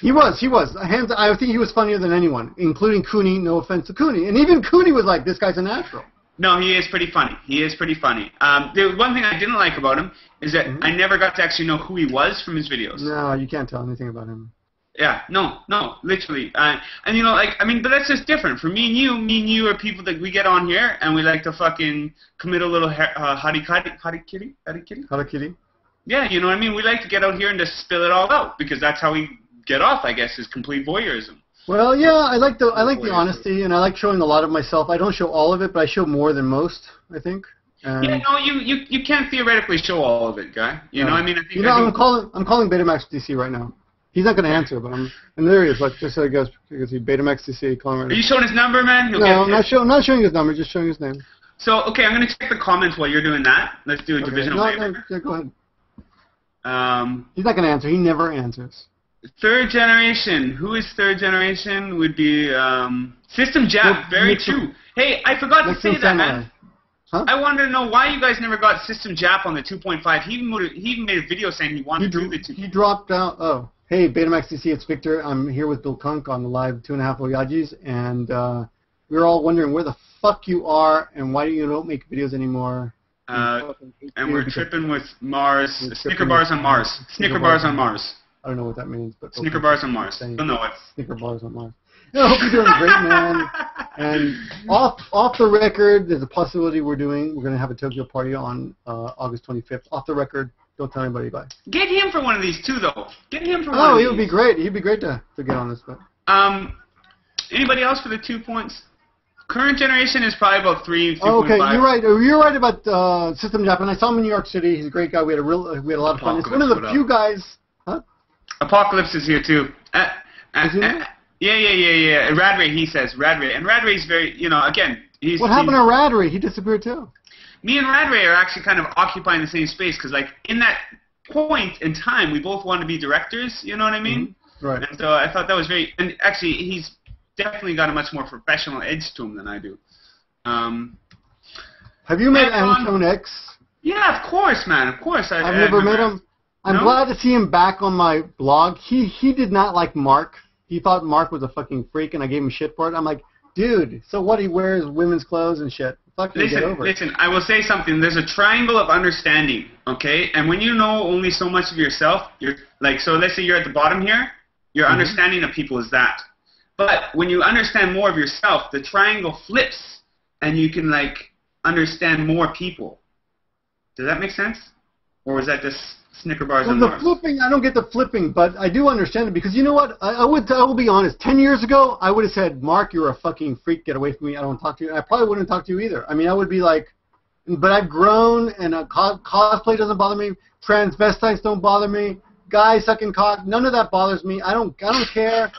He was. He was. Hands. I think he was funnier than anyone, including Cooney. No offense to Cooney, and even Cooney was like, "This guy's a natural." No, he is pretty funny. He is pretty funny. Um, the one thing I didn't like about him is that Mhm. I never got to actually know who he was from his videos. No, you can't tell anything about him. Yeah, no, no, literally. Uh, and you know, like, I mean, but that's just different. For me and you, me and you are people that we get on here and we like to fucking commit a little ha- uh, harikiri, harikiri. Hello, Kitty. Yeah, you know what I mean. We like to get out here and just spill it all out because that's how we get off. I guess is complete voyeurism. Well, yeah, I like the I like the honesty, and I like showing a lot of myself. I don't show all of it, but I show more than most. I think. And, yeah, no, you, you you can't theoretically show all of it, guy. You know, I mean, I think. You know, I I'm calling I'm calling Betamax DC right now. He's not going to answer, but I'm and there he is. Like just so he goes, because he Betamax DC calling right are you showing his number, man? He'll No, I'm not, show, I'm not showing his number, just showing his name. So okay, I'm gonna check the comments while you're doing that. Let's do a Okay. divisional No, waiver. no, yeah, go ahead. Um, He's not going to answer. He never answers. third generation. Who is third generation? Would be um, System Jap. Very true. Hey, I forgot to say that, Samurai. man. Huh? I wanted to know why you guys never got System Jap on the 2.5. He even, he even made a video saying he He, wanted to do the 2. he dropped out. Oh, hey, Betamax DC, it's Victor. I'm here with Blkunk on the live Two and a Half Oyajis, and uh, we are all wondering where the fuck you are and why you don't make videos anymore. Uh, and we're tripping with Mars. Snicker bars on Mars. Snicker bars on Mars. I don't know what that means, but Snicker okay. bars on Mars. You'll know it. Snicker bars on Mars. I hope you're doing great, man. And off off the record, there's a possibility we're doing. We're gonna have a Tokyo party on uh, August 25th. Off the record, don't tell anybody. Bye. Get him for one of these too, though. Get him for one Oh, he would be great. He'd be great to, to get on this. But Um, anybody else for the two points? Current generation is probably about three. oh, okay, 3.5. you're right. Uh, You're right about uh, System Japan. I saw him in New York City. He's a great guy. We had a real we had a lot of fun. It's one of the few guys. Huh? Apocalypse is here too. Uh, uh, Is he uh, yeah, yeah, yeah, yeah. Radray, he says Radray, and Radray's very, you know, again, he's. What happened he's- to Radry? He disappeared too. Me and Radray are actually kind of occupying the same space because, like, in that point in time, we both want to be directors. You know what I mean? Right. And so I thought that was very. And actually, he's definitely got a much more professional edge to him than I do. Um, Have you met. Antone X? yeah, of course, man. Of course, I, I've I never met him. I'm No? glad to see him back on my blog. He he did not like Mark. He thought Mark was a fucking freak, and I gave him shit for it. I'm like, dude, so what? He wears women's clothes and shit. Get Listen, over listen. I will say something. There's a triangle of understanding, okay? And when you know only so much of yourself, you're like, so let's say you're at the bottom here. Your Mhm. understanding of people is that. But when you understand more of yourself, the triangle flips, and you can like understand more people. Does that make sense? Or was that just Snicker bars Well, the Mars? flipping, I don't get the flipping, but I do understand it because you know what? I, I would, I will be honest. Ten years ago, I would have said, "Mark, you're a fucking freak. Get away from me. I don't want to talk to you." And I probably wouldn't talk to you either. I mean, I would be like, but I've grown, and uh, co- cosplay doesn't bother me. Transvestites don't bother me. Guys sucking cock, none of that bothers me. I don't, I don't care.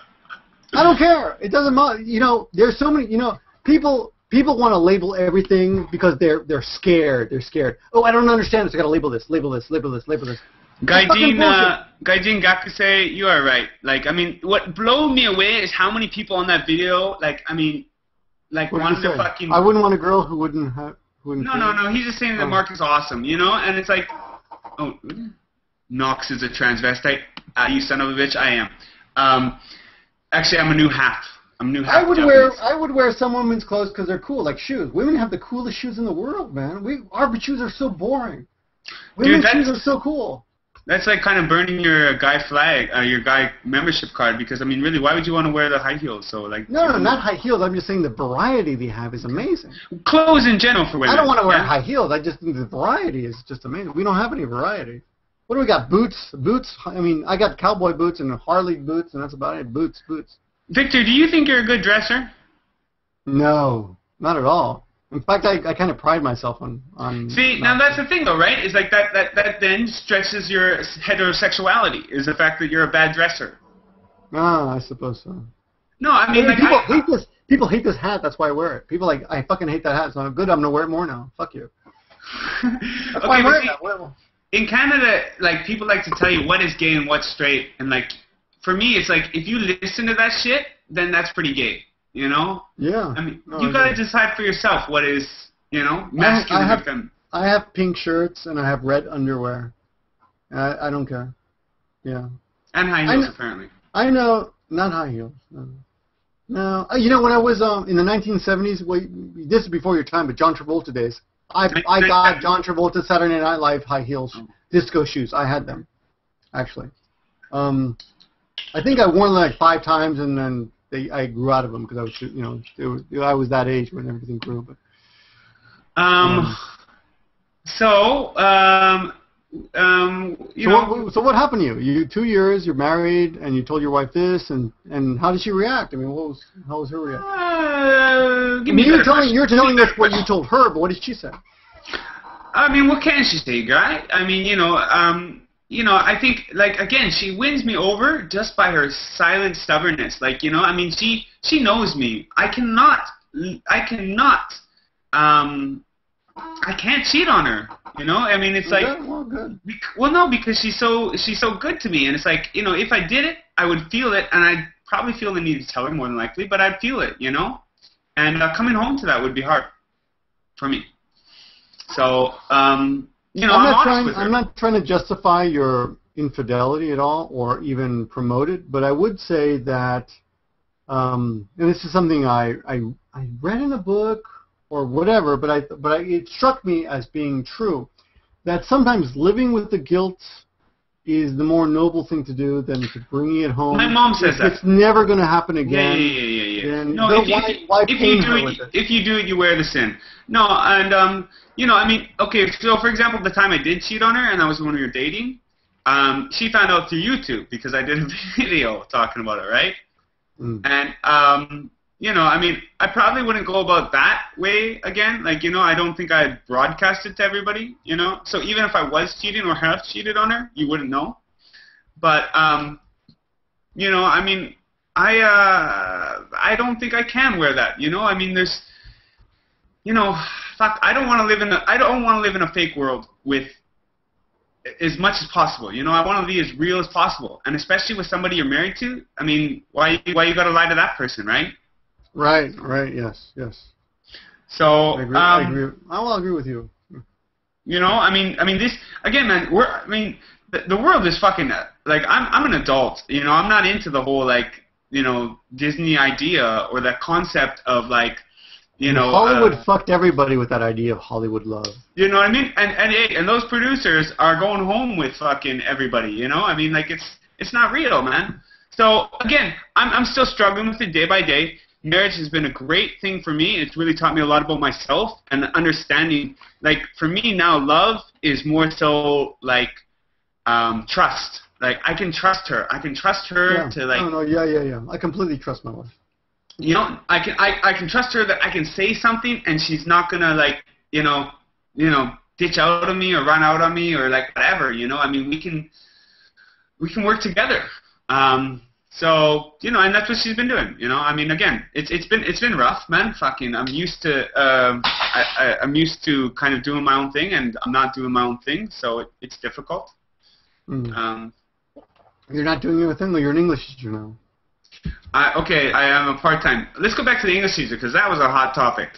I don't care. It doesn't matter. You know, there's so many. You know, people people want to label everything because they're they're scared. They're scared. Oh, I don't understand this. I got to label this, label this, label this, label this. Gaijin, uh, Gaijin Gakusei, you are right. Like, I mean, what blew me away is how many people on that video, like, I mean, like, What wanted to fucking. I wouldn't want a girl who wouldn't have. Who wouldn't No, no, no. He's just saying that Oh. Mark is awesome, you know? And it's like, oh, Knox is a transvestite. Uh, you son of a bitch. I am. Um, actually, I'm a new half. I'm new. I would wear I would wear some women's clothes because they're cool, like shoes. Women have the coolest shoes in the world, man. We our shoes are so boring. Women's that's- shoes are so cool. That's like kind of burning your guy flag, uh, your guy membership card. Because I mean, really, why would you want to wear the high heels? So like, No, no, not high heels. I'm just saying the variety they have is amazing. clothes in general for women. I don't want to wear yeah? high heels. I just think the variety is just amazing. We don't have any variety. What do we got? Boots, boots. I mean, I got cowboy boots and Harley boots, and that's about it. Boots, boots. Victor, do you think you're a good dresser? No, not at all. In fact, I, I kind of pride myself on on. See, now that's the thing, though, right? Is like that that that then stretches your heterosexuality. Is the fact that you're a bad dresser. Ah, I suppose so. No, I mean, like, people I, hate this. People hate this hat. That's why I wear it. People like I fucking hate that hat. So I'm good. I'm gonna wear it more now. Fuck you. That's why okay, but see. Well, in Canada, like people like to tell you what is gay and what's straight, and like for me, it's like if you listen to that shit, then that's pretty gay. You know? Yeah. I mean, No, you gotta decide for yourself what is, you know, masculine I have- feminine. I have pink shirts and I have red underwear. I, I don't care. Yeah. And high I heels, apparently. I know, not high heels. No. No, Uh, you know when I was um in the 1970s, well, this is before your time, but John Travolta days. I I got John Travolta Saturday Night Live high heels, disco shoes. I had them, actually. Um, I think I wore them like five times, and then they I grew out of them because I was too- you know it was, I was that age when everything grew. But Um, so, um, um, you so know, what, so what happened to you? You two years, you're married, and you told your wife this, and and how did she react? I mean, what was how was her reaction? uh, give I mean, a you were better telling question. you're telling us what you told her, but what did she say? I mean, what can she say, guy? I mean, you know, um, you know, I think like again, she wins me over just by her silent stubbornness. Like, you know, I mean, she she knows me. I cannot, I cannot, um, I can't cheat on her. You know, I mean, it's like. well, good. Bec- Well, no, because she's so she's so good to me, and it's like you know, if I did it, I would feel it, and I'd probably feel the need to tell her more than likely, but I'd feel it, you know. And uh, coming home to that would be hard for me. So, um, you know, I'm I'm, not trying. I'm not trying to justify your infidelity at all, or even promote it. But I would say that, um, and this is something I, I I read in a book or whatever. But I but I, it struck me as being true that sometimes living with the guilt is the more noble thing to do than to bringing it home. My mom says If that. It's never going to happen again. yeah, yeah, yeah. Then- no, if you, why- why if you do it, it? if you do it, you wear the sin. No, and um, you know, I mean, okay. So, for example, the time I did cheat on her, and that was when we were dating, um, she found out through YouTube because I did a video talking about it, right? Mm. And um, you know, I mean, I probably wouldn't go about that way again. Like, you know, I don't think I'd broadcast it to everybody. You know, so even if I was cheating or have cheated on her, you wouldn't know. But um, you know, I mean, I uh, I don't think I can wear that. You know, I mean, there's, you know, fuck, I don't want to live in a I don't want to live in a fake world with as much as possible. You know, I want to be as real as possible, and especially with somebody you're married to. I mean, why why you got to lie to that person, right? Right. Right. Yes. Yes. So, I agree. I um, agree. I will agree with you. You know, I mean, I mean this again, man. We're, I mean, the, the world is fucking like I'm. I'm an adult. You know, I'm not into the whole like you know Disney idea or that concept of like you know Hollywood uh, fucked everybody with that idea of Hollywood love. you know what I mean? And and and those producers are going home with fucking everybody. You know, I mean, like it's it's not real, man. So again, I'm I'm still struggling with it day by day. Marriage has been a great thing for me. It's really taught me a lot about myself and understanding. Like for me now, love is more so like um, trust. Like I can trust her. I can trust her Yeah. to like no, no, yeah, yeah, yeah. I completely trust my wife. you know I can I, I can trust her that I can say something and she's not gonna like you know you know ditch out on me or run out on me or like whatever you know I mean we can we can work together um so you know and that's what she's been doing you know I mean again it's it's been it's been rough man fucking I'm used to um I, I I'm used to kind of doing my own thing and I'm not doing my own thing so it, it's difficult Mm. um You're not doing your thing, though. You're an English teacher now. I okay I am a part time let's go back to the English teacher because that was a hot topic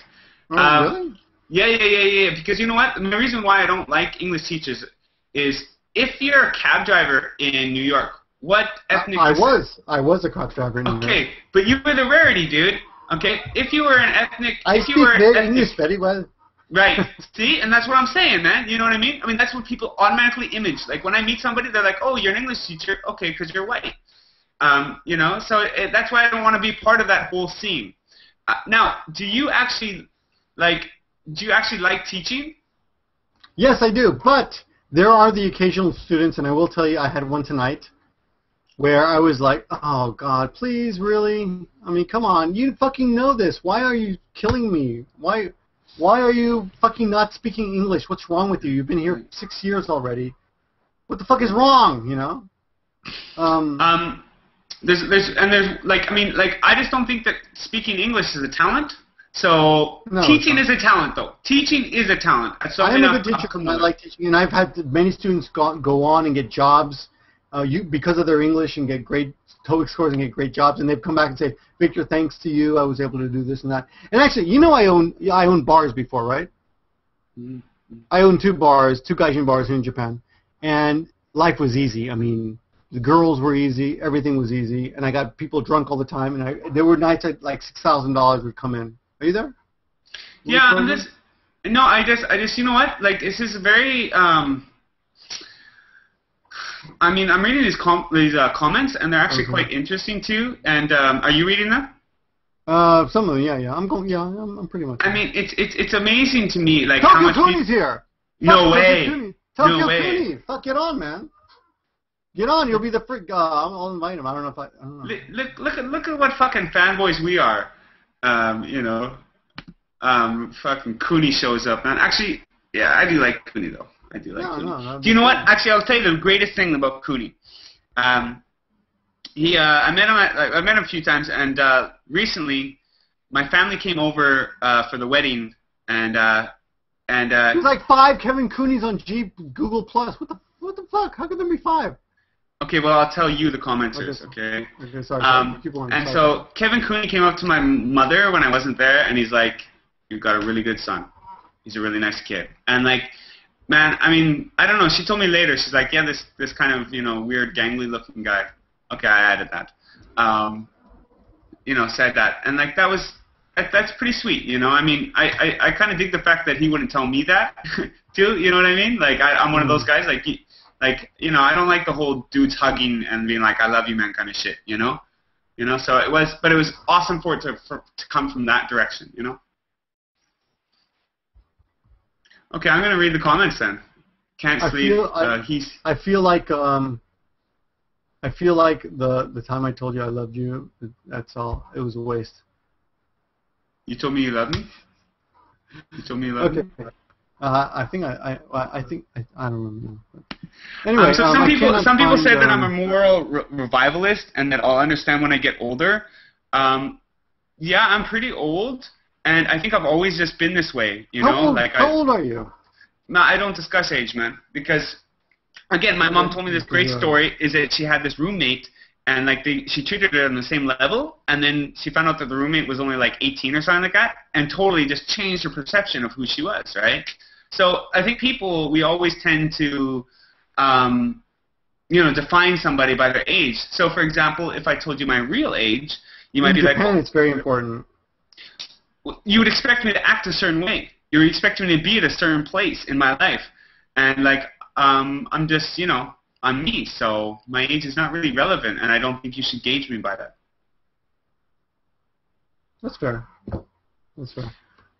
Oh, Um, really? Yeah, yeah, yeah, yeah. Because you know what? The reason why I don't like English teachers is if you're a cab driver in New York, what ethnic? I, I was. I was a cab driver in New York. Okay, but you were the rarity, dude. Okay, if you were an ethnic, I if speak you were an ethnic, English very well. Right. See, and that's what I'm saying, man. You know what I mean? I mean, that's what people automatically image. Like when I meet somebody, they're like, "Oh, you're an English teacher, okay, because you're white." Um, you know, so it, that's why I don't want to be part of that whole scene. Uh, now, do you actually like? Do you actually like teaching? Yes, I do. But there are the occasional students, and I will tell you, I had one tonight where I was like, "Oh God, please, really? I mean, come on, you fucking know this. Why are you killing me? Why, why are you fucking not speaking English? What's wrong with you? You've been here six years already. What the fuck is wrong? You know?" Um, Um, there's, there's, and there's like, I mean, like, I just don't think that speaking English is a talent. So No, teaching is a talent, though. Teaching is a talent. That's I'm a good teacher. I like teaching, and I've had many students go, go on and get jobs, uh, you because of their English and get great TOEIC scores and get great jobs, and they've come back and say, Victor, thanks to you, I was able to do this and that. And actually, you know, I own I owned bars before, right? Mhm. I owned two bars, two gaijin bars here in Japan, and life was easy. I mean, the girls were easy, everything was easy, and I got people drunk all the time, and I there were nights that like six thousand dollars would come in. Are you there? Yeah, I'm just. No, I just, I just, you know what? Like, this is very. um I mean, I'm reading these com- these uh, comments, and they're actually Mhm. quite interesting too. And um, are you reading them? Uh, some of them, yeah, yeah. I'm going, yeah, I'm, I'm pretty much. I mean, it's it's it's amazing to me, like how Tokyo much. Cooney's People, here. no way. Tokyo No way. Cooney. Fuck, get on, man. Get on. You'll be the freak. Uh, I'll, invite him. I don't know if I. I don't know. Look, look, look at look at what fucking fanboys we are. Um, you know, um, fucking Cooney shows up, man. Actually, yeah, I do like Cooney though. I do like No, Cooney. no, no, do you know what? Actually, I'll tell you the greatest thing about Cooney. Um, he, uh, I met him at, I met him a few times, and uh, recently, my family came over uh, for the wedding, and uh, and uh, There's like five Kevin Cooneys on G Google Plus. What the what the fuck? How could there be five? okay, well, I'll tell you the commenters, Okay. okay? Okay, sorry. Um, sorry. And Sorry. so Kevin Cooney came up to my mother when I wasn't there, and he's like, "You've got a really good son. He's a really nice kid." And like, man, I mean, I don't know. She told me later. She's like, "Yeah, this this kind of you know weird gangly looking guy." Okay, I added that. Um, you know, said that, and like that was that, that's pretty sweet. You know, I mean, I I, I kind of dig the fact that he wouldn't tell me that too. You know what I mean? Like I, I'm one of those guys. Like like you know, I don't like the whole dudes hugging and being like, "I love you, man," kind of shit. You know. You know, so it was, but it was awesome for it to for, to come from that direction. You know. Okay, I'm gonna read the comments then. Can't I sleep. feel- I- uh, he's I feel like um, I feel like the the time I told you I loved you, that's all. It was a waste. You told me you loved me. You told me you loved Okay. me. Uh, I think I I, I think I, I don't remember. Anyway, um, so um, some people some people say that I'm a um, moral re- revivalist and that I'll understand when I get older. Um, yeah, I'm pretty old, and I think I've always just been this way. You how know, old, like how I. old are you? No, I don't discuss age, man, because again, my mom told me this great story is that she had this roommate and like they, she treated her on the same level, and then she found out that the roommate was only like 18 or something like that, and totally just changed her perception of who she was, right? So I think people we always tend to, um, you know, define somebody by their age. So for example, if I told you my real age, you might In be Japan, like, oh, it's very important. You would expect me to act a certain way. You would expect me to be at a certain place in my life, and like um, I'm just you know I'm me, so my age is not really relevant, and I don't think you should gauge me by that. That's fair. That's fair.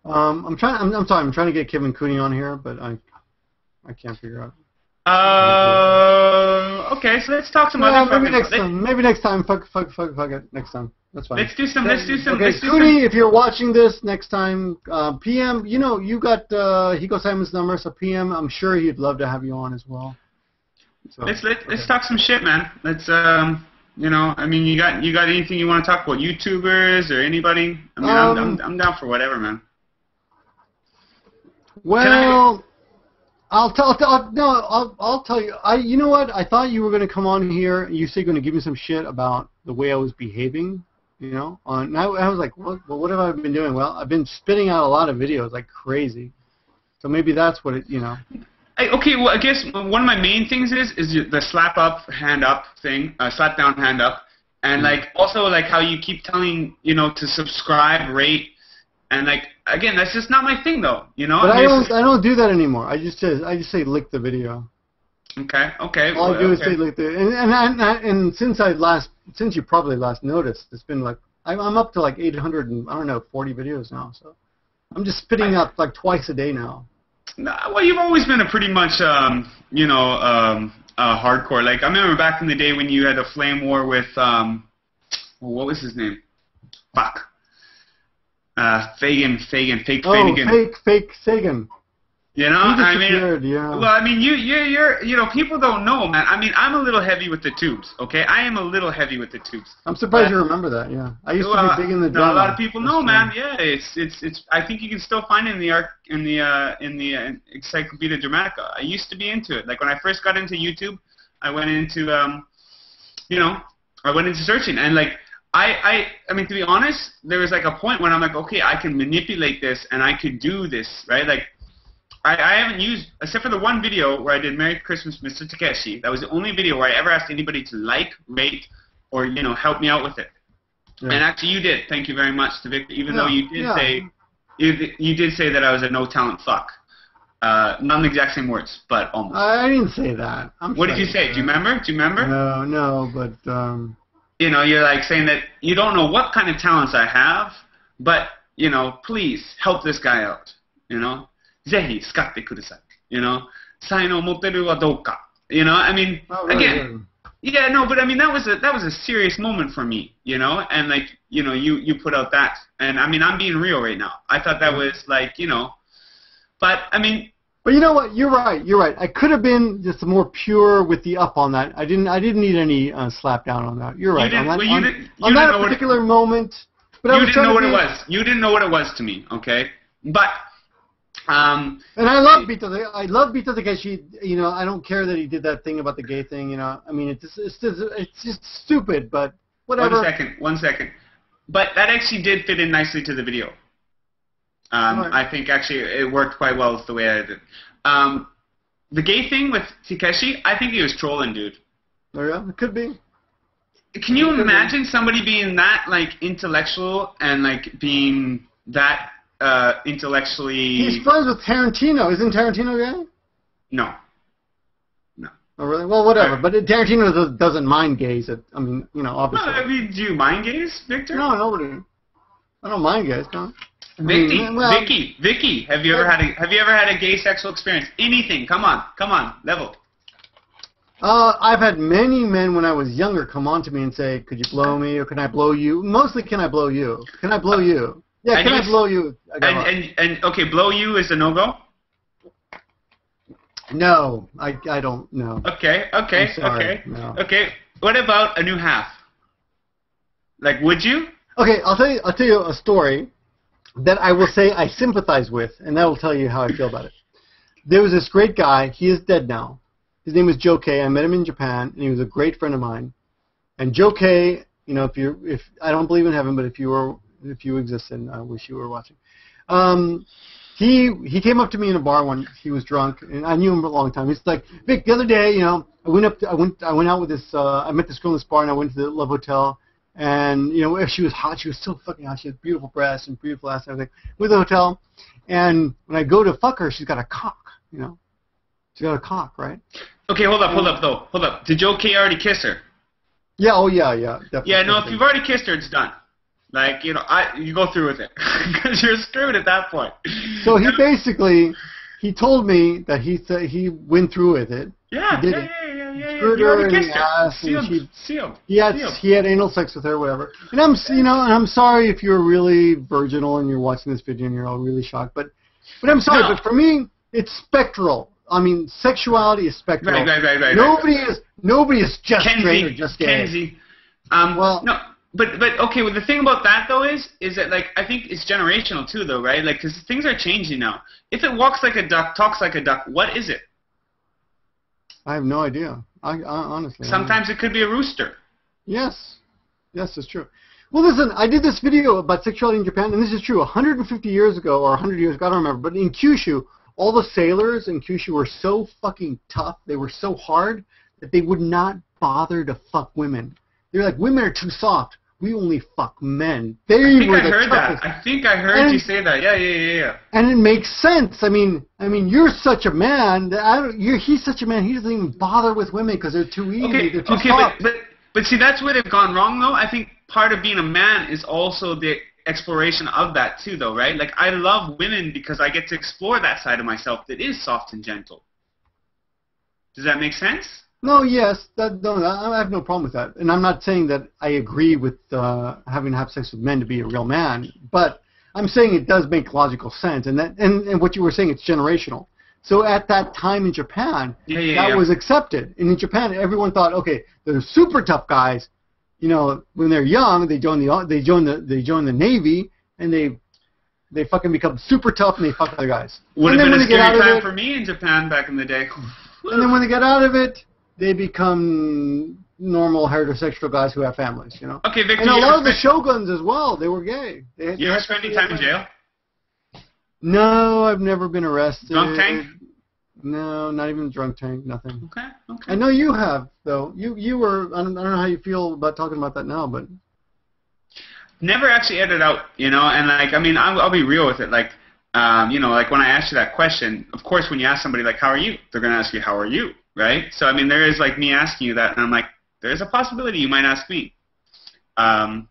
Um, I'm trying. I'm, I'm sorry. I'm trying to get Kevin Cooney on here, but I I can't figure out. Uh, okay, so let's talk some Well, other maybe next time. Maybe next time. Fuck, fuck, fuck, fuck it. Next time. That's fine. Let's do some. Let's do some. okay, let's do Cooney, some. if you're watching this next time, uh, PM, you know, you got uh, Hiko Simon's number, so PM, I'm sure he'd love to have you on as well. So, Let's let, let's talk some shit, man. Let's um. You know, I mean, you got you got anything you want to talk about? YouTubers or anybody? I mean, I'm, Um, I'm I'm down for whatever, man. Well, I'll tell. I'll, no, I'll, I'll tell you. I, you know what? I thought you were going to come on here. and You said you're going to give me some shit about the way I was behaving. You know, on. And I, I was like, what? Well, what have I been doing? Well, I've been spitting out a lot of videos like crazy. So maybe that's what it. You know. I, okay, well, I guess one of my main things is is the slap up, hand up thing, uh, slap down, hand up, and like also like how you keep telling you know to subscribe, rate, And like again, that's just not my thing though. You know. But I mean, don't. I don't do that anymore. I just say. I just say lick the video. Okay. Okay. All I well, do is say lick the. And and and, and, and since I last, since you probably last noticed, it's been like I'm, I'm up to like 800 and I don't know 40 videos now. So I'm just spitting out like twice a day now. Nah, well, you've always been a pretty much, um, you know, um, uh, hardcore. Like I remember back in the day when you had a flame war with, um, what was his name? Fuck. Uh, Fagan, Fagan, fake Oh, Fagan. fake, fake Sagan. You know, I mean, yeah. well, I mean, you, you, you're, you know, people don't know, man. I mean, I'm a little heavy with the tubes. Okay, I am a little heavy with the tubes. I'm surprised But- you remember that. Yeah, I used Well, to be big in the no, drama. a lot of people know, That's man. true. Yeah, it's it's it's. I think you can still find it in the arc in the uh, in the uh, Encyclopedia Dramatica. I used to be into it. Like when I first got into YouTube, I went into um, you know, I went into searching and like. I, I, I mean, to be honest, there was like a point when I'm like, okay, I can manipulate this and I could do this, right? Like, I, I haven't used, except for the one video where I did Merry Christmas, Mr. Takeshi. That was the only video where I ever asked anybody to like, rate, or, you know, help me out with it. Yeah. And actually, you did. Thank you very much to Victor. Even though you did yeah. say you, you did say that I was a no talent fuck. Uh, not the exact same words, but almost. I didn't say that. I'm what did you sorry. say? Do you remember? Do you remember? No, no, but um, You know, you're like saying that you don't know what kind of talents I have, but you know, please help this guy out. You know, ぜひ使ってください。You know, 才能持てるはどうか。You know, I mean, oh, really again, good. Yeah, no, but I mean that was a that was a serious moment for me, you know, and like you know you you put out that, and I mean I'm being real right now. I thought that was like you know, but I mean but you know what? You're right. You're right. I could have been just more pure with the up on that. I didn't. I didn't need any uh, slap down on that. You're right. didn't- on that, well, you on, didn't- you on didn't that particular moment. But I you was didn't know what it was. You didn't know what it was to me, okay? But um, And I love Bito. I love Bito Takeshi. You know, I don't care that he did that thing about the gay thing. You know, I mean, it's just, it's just, it's just stupid. But whatever. one second, one second. But that actually did fit in nicely to the video. Um, Right. I think actually it worked quite well with the way I did. Um, the gay thing with Takeshi, I think he was trolling, dude. You go. It could be. Can you imagine somebody being that like intellectual and like being that uh, intellectually? He's friends with Tarantino. Isn't Tarantino gay? no. Oh, really? Well, whatever. But Tarantino does- doesn't mind gays. I mean, you know, No, obviously. I mean, do you mind gays, Victor? No, nobody. I don't mind gays. No. I Vicky, well, Vicky, Vicky, have you ever had a have you ever had a gay sexual experience? Anything? Come on, come on, level. Uh, I've had many men when I was younger come on to me and say, "Could you blow me?" or "Can I blow you?" Mostly, "Can I blow you?" "Can I blow you?" Yeah, And "Can you I blow you?" I And and and okay, blow you is a no go. no, I I don't know. Okay, okay, okay, no. okay. What about a new half? Like, would you? Okay, I'll tell you. I'll tell you a story that I will say I sympathize with, and that will tell you how I feel about it. There was this great guy. He is dead now. His name was Joe K. I met him in Japan, and he was a great friend of mine. And Joe K. You know, if you if I don't believe in heaven, but if you were if you existed, I wish you were watching. Um, he he came up to me in a bar when he was drunk, and I knew him for a long time. He's like, Vic, the other day, you know, I went up, to, I went, I went out with this, uh, I met this girl in this bar, and I went to the Love Hotel, and you know, if she was hot, she was so fucking hot. She had beautiful breasts and beautiful ass and everything. With the hotel, and when I go to fuck her, she's got a cock, you know, she's got a cock, right? Okay, hold up, hold up, though, hold up. Did Joe K already kiss her? Yeah, oh yeah, yeah, definitely. Yeah, no. If you've already kissed her, it's done. Like, you know, I you go through with it because you're screwed at that point. So he basically, he told me that he said he went through with it. yeah, he yeah, did yeah, it. Yeah, yeah, yeah. Screwed You her in her. and Sealed, she- sealed. He had sealed. he had anal sex with her, whatever. And I'm you know, and I'm sorry if you're really virginal and you're watching this video and you're all really shocked, but but I'm sorry, No. but for me, it's spectral. I mean, sexuality is spectral. Right, right, right, right. Nobody right. is nobody is just straight or Kenzie, just gay. Kenzie. Um, Well- no, but but okay. Well, the thing about that though is is that like I think it's generational too, though, right? Like because things are changing now. If it walks like a duck, talks like a duck, what is it? I have no idea. I, I honestly. I. Sometimes it could be a rooster. Yes. Yes, it's true. Well, listen, I did this video about sexuality in Japan, and this is true. 150 years ago, or 100 years ago, I don't remember, but in Kyushu, all the sailors in Kyushu were so fucking tough, they were so hard, that they would not bother to fuck women. They were like, women are too soft. We only fuck men. They I think were I heard toughest. that. I think I heard And- you say that. Yeah, yeah, yeah, yeah. And it makes sense. I mean, I mean, you're such a man. That I don't, you're, he's such a man. He doesn't even bother with women because they're too easy. Okay, they're too okay, but, but but see, that's where they've gone wrong, though. I think part of being a man is also the exploration of that too, though, right? Like I love women because I get to explore that side of myself that is soft and gentle. Does that make sense? No, yes, that, no, I have no problem with that, and I'm not saying that I agree with uh, having to have sex with men to be a real man, but I'm saying it does make logical sense, and that, and, and what you were saying, it's generational. So at that time in Japan, Yeah, yeah, that yeah. was accepted, and in Japan, everyone thought, okay, they're super tough guys. You know, when they're young, they join the they join the they join the navy, and they they fucking become super tough, and they fuck other guys. Would and have been a they get out scary time it, for me in Japan back in the day. and then when they get out of it, they become normal heterosexual guys who have families, you know. Okay, Victor, And a lot of the shoguns as well, they were gay. They, you they ever spend any time in jail? No, I've never been arrested. Drunk tank? No, not even drunk tank, nothing. Okay, okay. I know you have though. You you were. I don't, I don't know how you feel about talking about that now, but never actually edited out, you know, and like, I mean, I'll, I'll be real with it. Like, um, you know, like when I asked you that question, of course, when you ask somebody like, "How are you?" they're gonna ask you, "How are you?" Right? So I mean, there is like me asking you that, and I'm like, there's a possibility you might ask me. Um,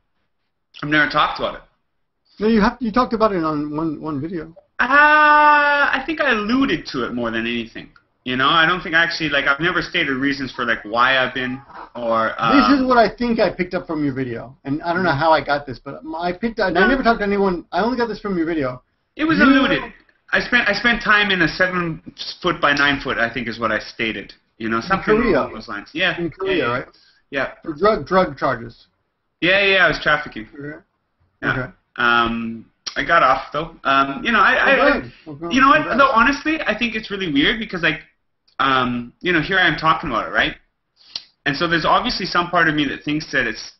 I've never talked about it. no, you have. You talked about it on one one video. Uh, I think I alluded to it more than anything. You know, I don't think I actually like I've never stated reasons for like why I've been or. Uh, this is what I think I picked up from your video, and I don't know how I got this, but I picked. I never talked to anyone. I only got this from your video. It was You- alluded. I spent I spent time in a seven foot by nine foot. I think is what I stated. You know, something Korea. along those lines. Yeah. In Korea, yeah, yeah. right? Yeah. For drug drug charges. Yeah, yeah. yeah, I was trafficking. Okay. Yeah. Okay. Um, I got off though. Um, you know, I, I, I you know what? Though honestly, I think it's really weird because like, um, you know, here I am talking about it, right? And so there's obviously some part of me that thinks that it's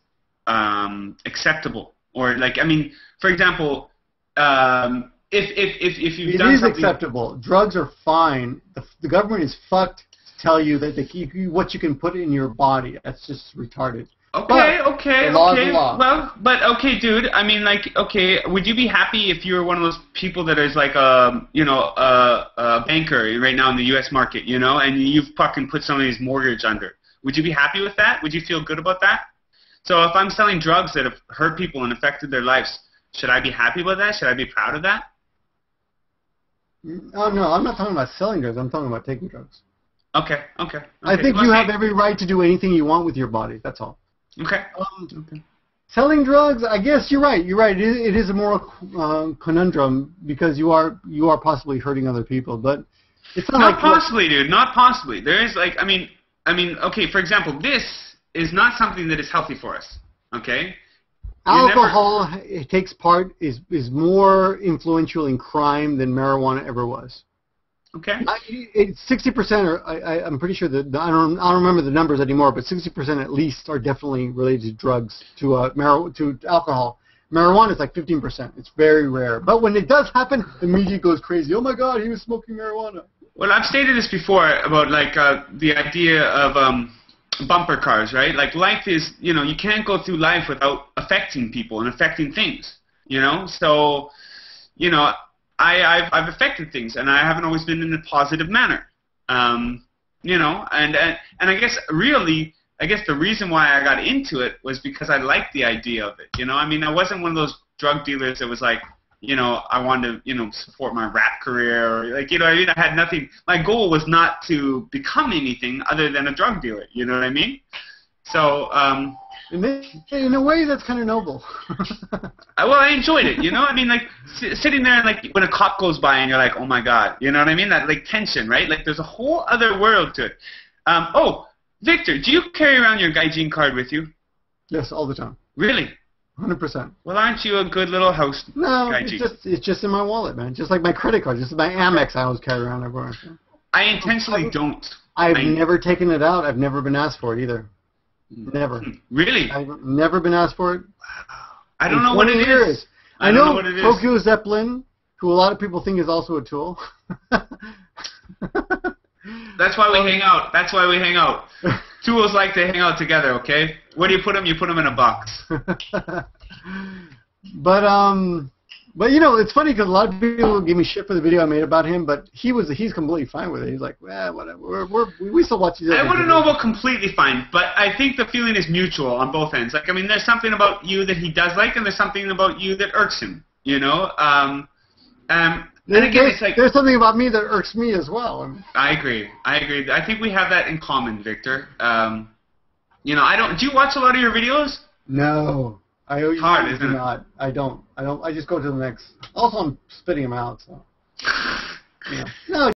um, acceptable, or like, I mean, for example, um, if if if if you've It done is something, acceptable. Drugs are fine. The, the government is fucked to tell you that you, what you can put in your body. That's just retarded. Okay, But okay, okay. Well, but okay, dude. I mean, like, okay, would you be happy if you were one of those people that is like a, you know, a, a banker right now in the U.S. market, you know, and you've fucking put somebody's mortgage under? Would you be happy with that? Would you feel good about that? So if I'm selling drugs that have hurt people and affected their lives, should I be happy with that? Should I be proud of that? Oh no, I'm not talking about selling drugs. I'm talking about taking drugs. Okay, okay. I think you have every right to do anything you want with your body. That's all. Okay. Um, selling drugs, I guess you're right. You're right. It is, it is a moral uh, conundrum because you are you are possibly hurting other people, but it's not, Not like possibly, dude. Not possibly. There is like, I mean, I mean, okay. For example, this is not something that is healthy for us. Okay. You never- alcohol it takes part is is more influential in crime than marijuana ever was. Okay. Sixty percent, or I, I, I'm pretty sure that I don't I don't remember the numbers anymore, but sixty percent at least are definitely related to drugs, to uh, mar- to alcohol. Marijuana is like fifteen percent. It's very rare, but when it does happen, the media goes crazy. Oh my God, he was smoking marijuana. Well, I've stated this before about like uh, the idea of um, bumper cars, right? Like life is, you know, you can't go through life without affecting people and affecting things, you know. So, you know, I I've, I've affected things, and I haven't always been in a positive manner, um, you know. And, and and I guess really, I guess the reason why I got into it was because I liked the idea of it, you know. I mean, I wasn't one of those drug dealers that was like, you know, I wanted to, you know, support my rap career or like, you know, I mean, I had nothing. My goal was not to become anything other than a drug dealer. You know what I mean? So, um, In, a- in a way, that's kind of noble. I, well, I enjoyed it. You know, I mean, like s- sitting there and like when a cop goes by and you're like, oh my god, you know what I mean? That like tension, right? Like there's a whole other world to it. Um, oh, Victor, do you carry around your Gaijin card with you? yes, all the time, Really? Hundred percent. Well, aren't you a good little host? No, it's just it's just in my wallet, man. Just like my credit card, just my Amex, I always carry around everywhere. I intentionally don't. I've I- never taken it out. I've never been asked for it either. Mm. Never. Really? I've never been asked for it. I don't know what it 20 is. I I, know, know what it is. Tokyo Zeppelin, who a lot of people think is also a tool. That's why we hang out. That's why we hang out. tools like to hang out together. Okay, where do you put them? You put them in a box. but um, but you know, it's funny because a lot of people give me shit for the video I made about him, but he was he's completely fine with it. He's like, well, whatever. We're, we're we still watch these. I wouldn't videos." know about completely fine, but I think the feeling is mutual on both ends. Like, I mean, there's something about you that he does like, and there's something about you that irks him. You know, um, um, There- again, there's, like there's something about me that irks me as well. I agree. I agree. I think we have that in common, Victor. Um, you know, I don't. Do you watch a lot of your videos? no, I It's hard, do isn't it? not. I don't. I don't. I just go to the next. Also, I'm spitting them out. So. Yeah. No,